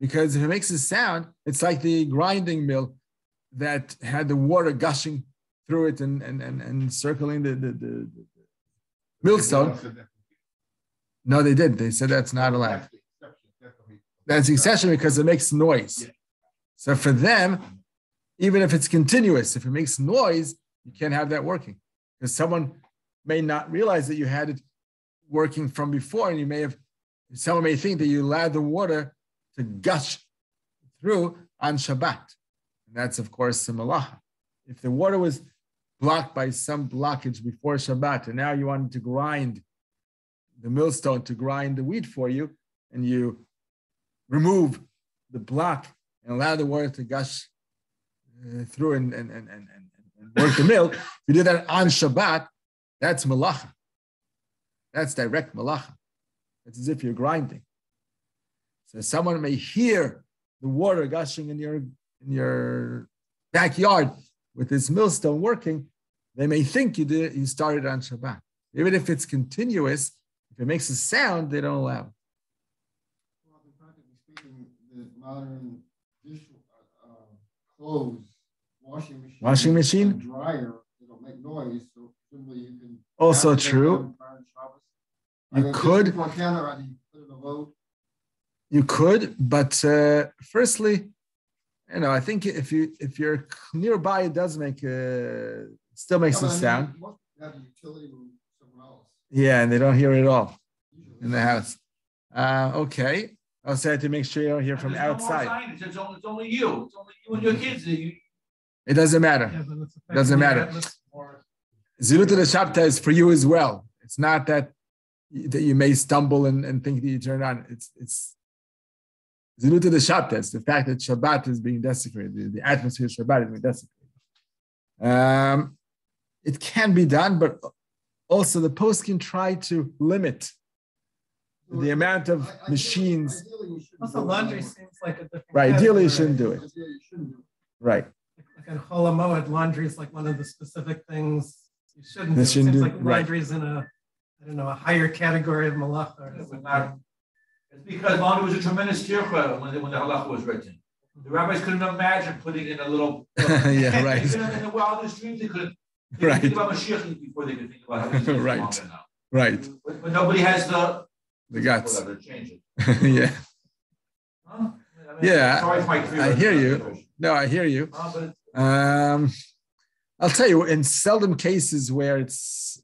Because if it makes a sound, it's like the grinding mill that had the water gushing through it and, and, and, and circling the, the, the, the millstone. No, they didn't. They said that's not allowed. That's the exception, definitely. That's the exception because it makes noise. Yeah. So for them, even if it's continuous, if it makes noise, you can't have that working because someone may not realize that you had it working from before, and you may have someone may think that you allowed the water to gush through on Shabbat. And that's of course the. If the water was blocked by some blockage before Shabbat, and now you wanted to grind the millstone to grind the wheat for you, and you remove the block and allow the water to gush uh, through and, and, and, and, and and work the mill. If you do that on Shabbat, that's malacha. That's direct malacha. It's as if you're grinding. So someone may hear the water gushing in your in your backyard with this millstone working. They may think you did you started on Shabbat. Even if it's continuous, if it makes a sound, they don't allow. it. Well, practically speaking, the modern dish, uh, uh, clothes, washing machine. Washing machine? Dryer, they don't make noise, so presumably you can. Also true. to Shabbos. You could. just before counter and you put it in a load. You could, but uh, firstly, you know, I think if you if you're nearby, it does make uh, still makes No, a I mean, sound. Most people have a utility room somewhere else. Yeah, and they don't hear it at all in the house. Uh, okay, I'll say to make sure you don't hear from There's no outside. signage. It's only, it's only you. It's only you and your kids. You, It doesn't matter. Yeah, Doesn't matter. Ziluta de Shabta is for you as well. It's not that that you may stumble and, and think that you turn on. It's it's Ziluta de Shabbat, the fact that Shabbat is being desecrated. The, the atmosphere of Shabbat is being desecrated. Um, it can be done, but also the poskim try to limit the amount of I- ideally- machines. ideally Also, laundry seems like a different. Right, ideally you shouldn't do it. Ideally you shouldn't do it. Right. Like in Chol Hamoed, laundry is like one of the specific things you shouldn't do. That It shouldn't seems do- like right. laundry is in a, I don't know, a higher category of malacha. It's because laundry was a tremendous tircha when the, when the halacha was written. The rabbis couldn't imagine putting in a little. [LAUGHS] Yeah, right. In the wildest dreams, they couldn't. They Right. could think about Mashiach before they could think about how Right. now. Right. But, but nobody has the. The guts. Whatever, change it. [LAUGHS] yeah. Huh? I mean, Yeah, my I hear you. No, I hear you. It's- Um, I'll tell you, in seldom cases where it's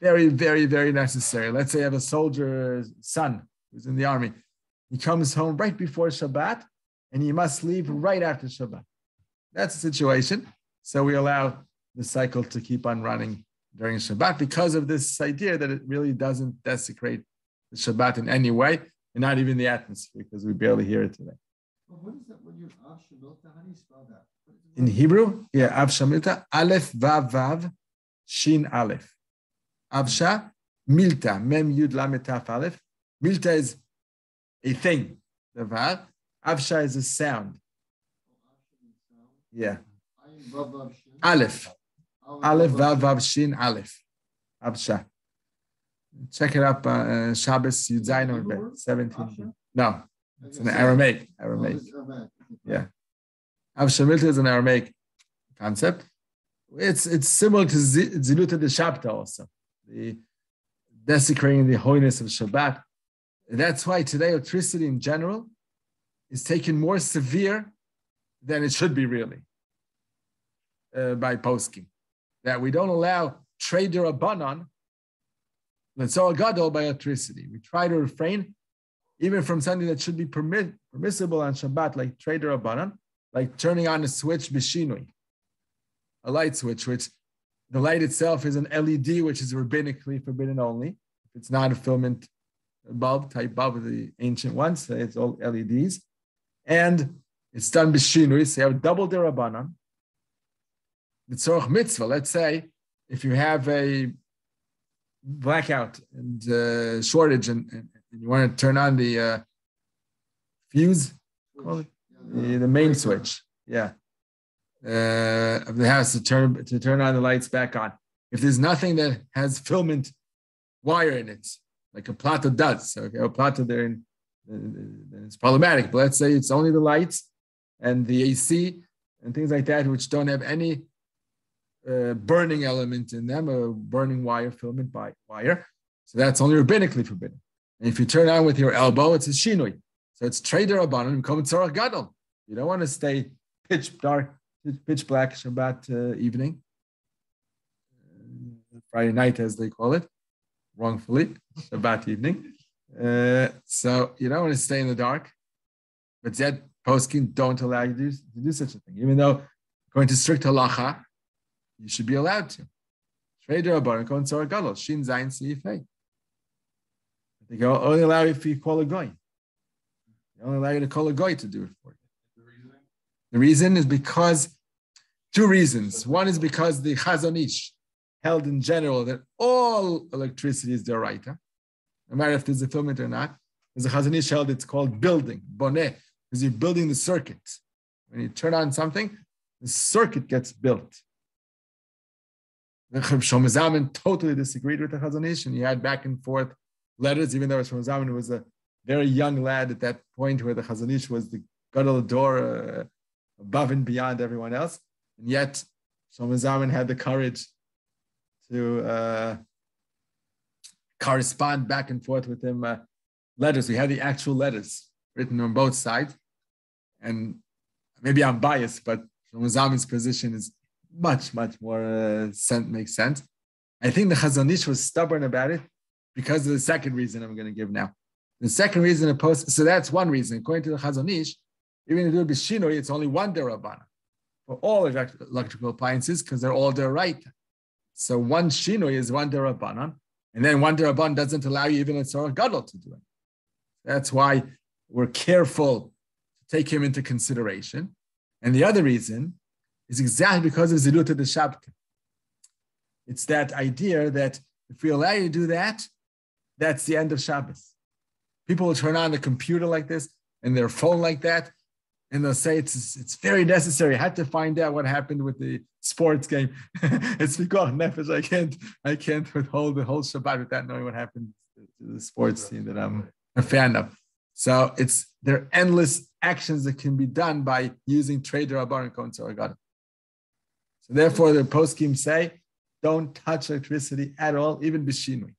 very, very, very necessary. Let's say you have a soldier's son who's in the army. He comes home right before Shabbat and he must leave right after Shabbat. That's the situation. So we allow the cycle to keep on running during Shabbat because of this idea that it really doesn't desecrate the Shabbat in any way and not even the atmosphere because we barely hear it today. But what is that when you're Av Shemilta? How do you spell that? What is it? In Hebrew, yeah, Av Shamilta, Aleph Vav Vav, Shin Aleph. Avsha, Milta, Mem Yud Lamet Taf Aleph. Milta is a thing, Vav. Avsha is a sound. Yeah. Ayin Vav Vav Aleph. Aleph Vav Vav Shin Aleph. Avsha. Check it up, uh, uh, Shabbos Yud Zayin or 17. No, it's an Aramaic. Oh, Aramaic. Yeah. Avsha Shamilta is an Aramaic concept. It's it's similar to Zi- Ziluta de Shabta also, the desecrating the holiness of Shabbat. That's why today electricity in general is taken more severe than it should be really uh, by poskim. That we don't allow trei derabanan, let's all by electricity. We try to refrain even from something that should be permit, permissible on Shabbat, like trei derabanan, like turning on a switch bishinui, a light switch, which the light itself is an LED, which is rabbinically forbidden only. It's not a filament bulb type bulb the ancient ones, so it's all LEDs. And it's done bishinui, so you have double derabanan. The tzorach mitzvah, let's say, if you have a blackout and uh, shortage and, and, you want to turn on the uh, fuse? The, the main switch, yeah, uh, of the house to turn to turn on the lights back on. If there's nothing that has filament wire in it, like a plato does, okay, a plato there, in, it's problematic. But let's say it's only the lights and the AC and things like that, which don't have any uh, burning element in them, a burning wire, filament by wire. So that's only rabbinically forbidden. And if you turn on with your elbow, it's a shinui. So it's trei derabanan tzorach gadol. You don't want to stay pitch dark, pitch black Shabbat uh, evening, uh, Friday night as they call it, wrongfully [LAUGHS] Shabbat evening. Uh, so you don't want to stay in the dark. But yet poskim don't allow you to do, to do such a thing, even though going to strict halacha, you should be allowed to. Trei derabanan come tzorach gadol. Shin zayin. They go only allow you if you call a goy. They only allow you to call a goy to do it for you. The reason is because two reasons. One is because the Chazon Ish held in general that all electricity is deraita, no matter if there's a filament or not. As the Chazon Ish held, it's called building, boneh, because you're building the circuit. When you turn on something, the circuit gets built. The Shlomo Zalman totally disagreed with the Chazon Ish, and he had back and forth letters, even though Shlomo Zalman was a very young lad at that point where the Chazon Ish was the gadol hador uh, above and beyond everyone else. And yet, Shlomo Zalman had the courage to uh, correspond back and forth with him uh, letters. We had the actual letters written on both sides. And maybe I'm biased, but Zalman's position is much, much more uh, sense, makes sense. I think the Chazon Ish was stubborn about it because of the second reason I'm going to give now. The second reason opposed, so that's one reason. According to the Chazon Ish, even if you do Bishinui, it's only one derabana for all electrical appliances because they're all deraita. So one Shinui is one derabana, and then one deraban doesn't allow you even a Tzorah Gadol to do it. That's why we're careful to take him into consideration. And the other reason is exactly because of Ziluta de Shabta. It's that idea that if we allow you to do that, that's the end of Shabbos. People will turn on the computer like this and their phone like that, and they'll say it's it's very necessary. I had to find out what happened with the sports game. [LAUGHS] it's because nefesh. I can't I can't withhold the whole Shabbat without knowing what happened to the sports team that I'm a fan of. So it's there are endless actions that can be done by using trader abar and kohen So therefore, the poskim say, don't touch electricity at all, even bishinui.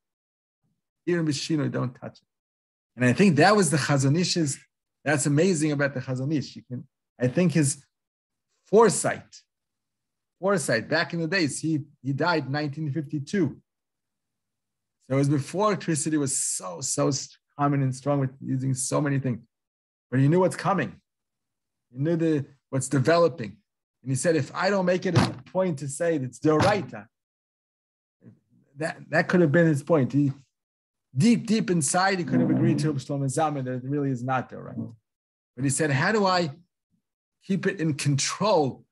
Even bishinui, don't touch it. And I think that was the Chazon Ish's that's amazing about the Chazon Ish. You can, I think his foresight, foresight back in the days, he, he died in 1952. So it was before electricity was so, so common and strong with using so many things. But he knew what's coming. He knew the what's developing. And he said, if I don't make it a point to say it's right, that, that could have been his point. He, deep, deep inside, he could have agreed to Shlomo Zalman that it really is not there, right? But he said, how do I keep it in control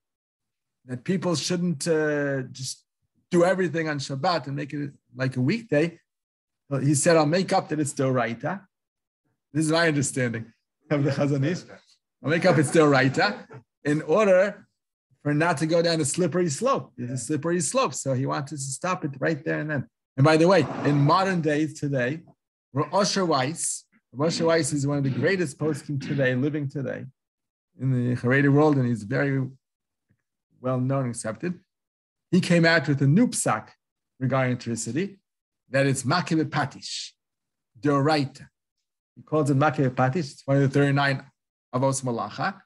that people shouldn't uh, just do everything on Shabbat and make it like a weekday? He said, I'll make up that it's. Huh? This is my understanding of the Chazon Ish. I'll make up it's huh? in order for not to go down a slippery slope. It's a slippery slope. So he wanted to stop it right there and then. And by the way, in modern days today, Osher Weiss, Osher Weiss is one of the greatest poskim today, living today in the Haredi world, and he's very well known and accepted. He came out with a new psak regarding electricity, that it's makeh b'patish, deoraita. He calls it makeh b'patish. It's one of the 39 avos malacha.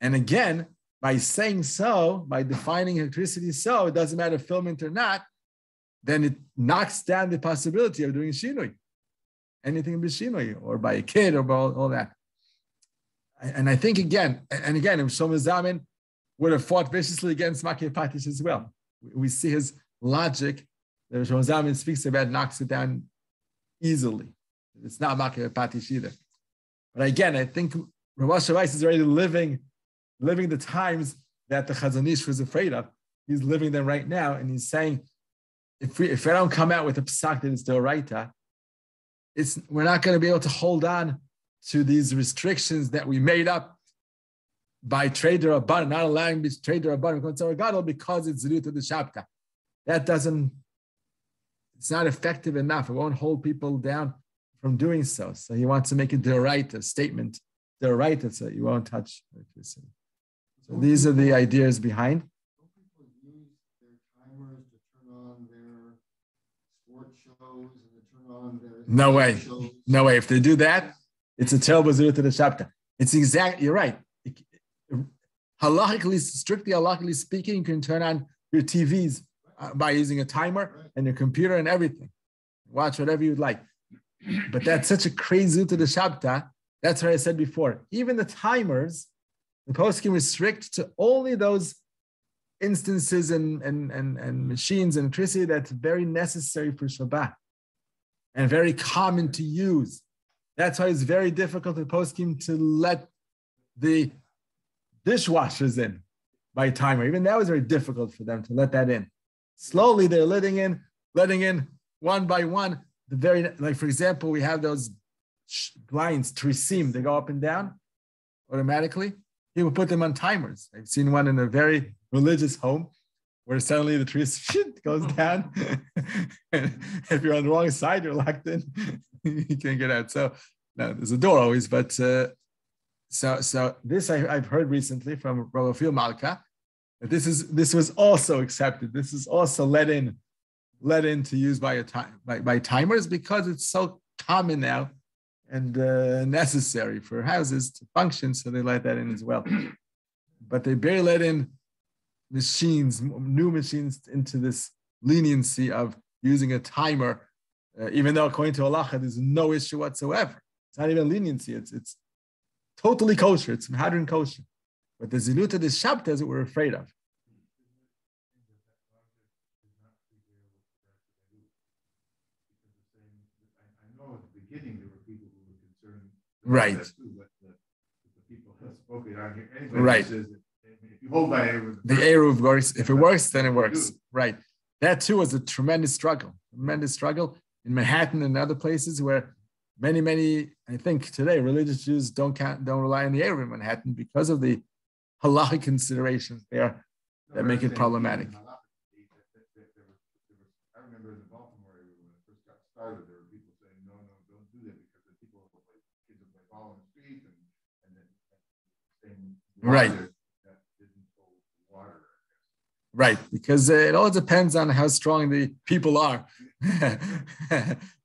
And again, by saying so, by defining electricity so, it doesn't matter filament or not, then it knocks down the possibility of doing shinui, anything shinui, or by a kid, or all, all that. And I think again, and again, Shlomo Zalman would have fought viciously against Makeh B'Patish as well. We see his logic that Shlomo Zalman speaks about knocks it down easily. It's not Makeh B'Patish either. But again, I think Rav Weiss is already living, living the times that the Chazon Ish was afraid of. He's living them right now, and he's saying if we if I don't come out with a psak that is deoraita, it's we're not going to be able to hold on to these restrictions that we made up by trader abun, not allowing this trader abun because it's due to the shapta. That doesn't. It's not effective enough. It won't hold people down from doing so. So he wants to make a statement, the right so you won't touch. So these are the ideas behind. No way. No way. If they do that, it's a terrible zero to the chapter. It's exactly, you're right. Halachically, strictly halachically speaking, you can turn on your TVs uh, by using a timer and your computer and everything. Watch whatever you'd like. But that's such a crazy to the Shabta. That's what I said before. Even the timers, the poskim restrict to only those instances and, and, and, and machines and electricity that's very necessary for Shabbat and very common to use. That's why it's very difficult to poskim to let the dishwashers in by timer. Even that was very difficult for them to let that in. Slowly they're letting in, letting in one by one. The very like for example, we have those blinds trisim, they go up and down automatically. People put them on timers. I've seen one in a very religious home where suddenly the tree [LAUGHS] shit goes down. and [LAUGHS] if you're on the wrong side, you're locked in. [LAUGHS] you can't get out. So no, there's a door always, but uh, so so this I, have heard recently from Rabbi Malka that this is this was also accepted. This is also let in, let in to use by a time by, by timers because it's so common now and uh, necessary for houses to function. So they let that in as well. [CLEARS THROAT] But they barely let in machines, new machines into this leniency of using a timer, uh, even though according to halacha, there's no issue whatsoever. It's not even leniency, it's, it's totally kosher, it's modern kosher. But the ziluta, the shabta, that we're afraid of. Right. Too, but the, the people have spoken on here. right. Says that if you hold by Eruv. The Eruv works. If it works, then it works. Right. That too was a tremendous struggle. Tremendous struggle in Manhattan and other places where many, many, I think today, religious Jews don't count, don't rely on the Eruv in Manhattan because of the halachic considerations there that make it problematic. I remember in Baltimore area when it first got started, there were people saying, no, no, don't do that because the people kids will play ball in the street and, and then. and Right. That didn't hold water. Right, because it all depends on how strong the people are [LAUGHS]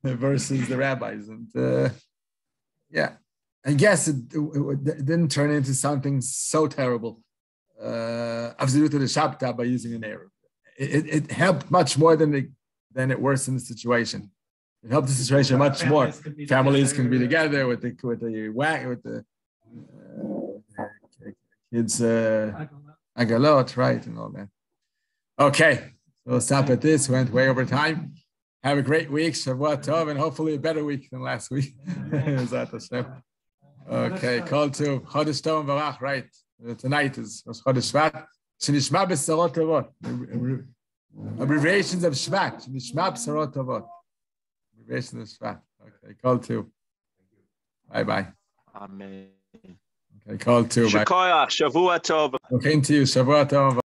versus the rabbis. And uh, yeah, I guess it, it- didn't turn into something so terrible. Uh, Absolutely, the Shabta by using an Eruv. It, it, helped much more than it, than it worsened the situation. It helped the situation much more. Families could be Families can be together. together with the with the whack with the uh, kids. Uh, Agalot, right, and all that. Okay, so we'll stop at this. Went way over time. Have a great week, Shavua Tov, and hopefully a better week than last week. Zat [LAUGHS] Hashem. Okay, kol tuv Chodesh Tov and Barach, right. Uh, Tonight is Rosh Chodesh Shvat. Shenishma B'Sarot Tovot. Abbreviations of Shvat. Shenishma B'Sarot Tovot. Abbreviations of Shvat. Okay, kol tuv. Bye-bye. Amen. Okay, kol tuv. Bye. Shekoyach, Shavua Tov. Okay, to you. Shavua Tov.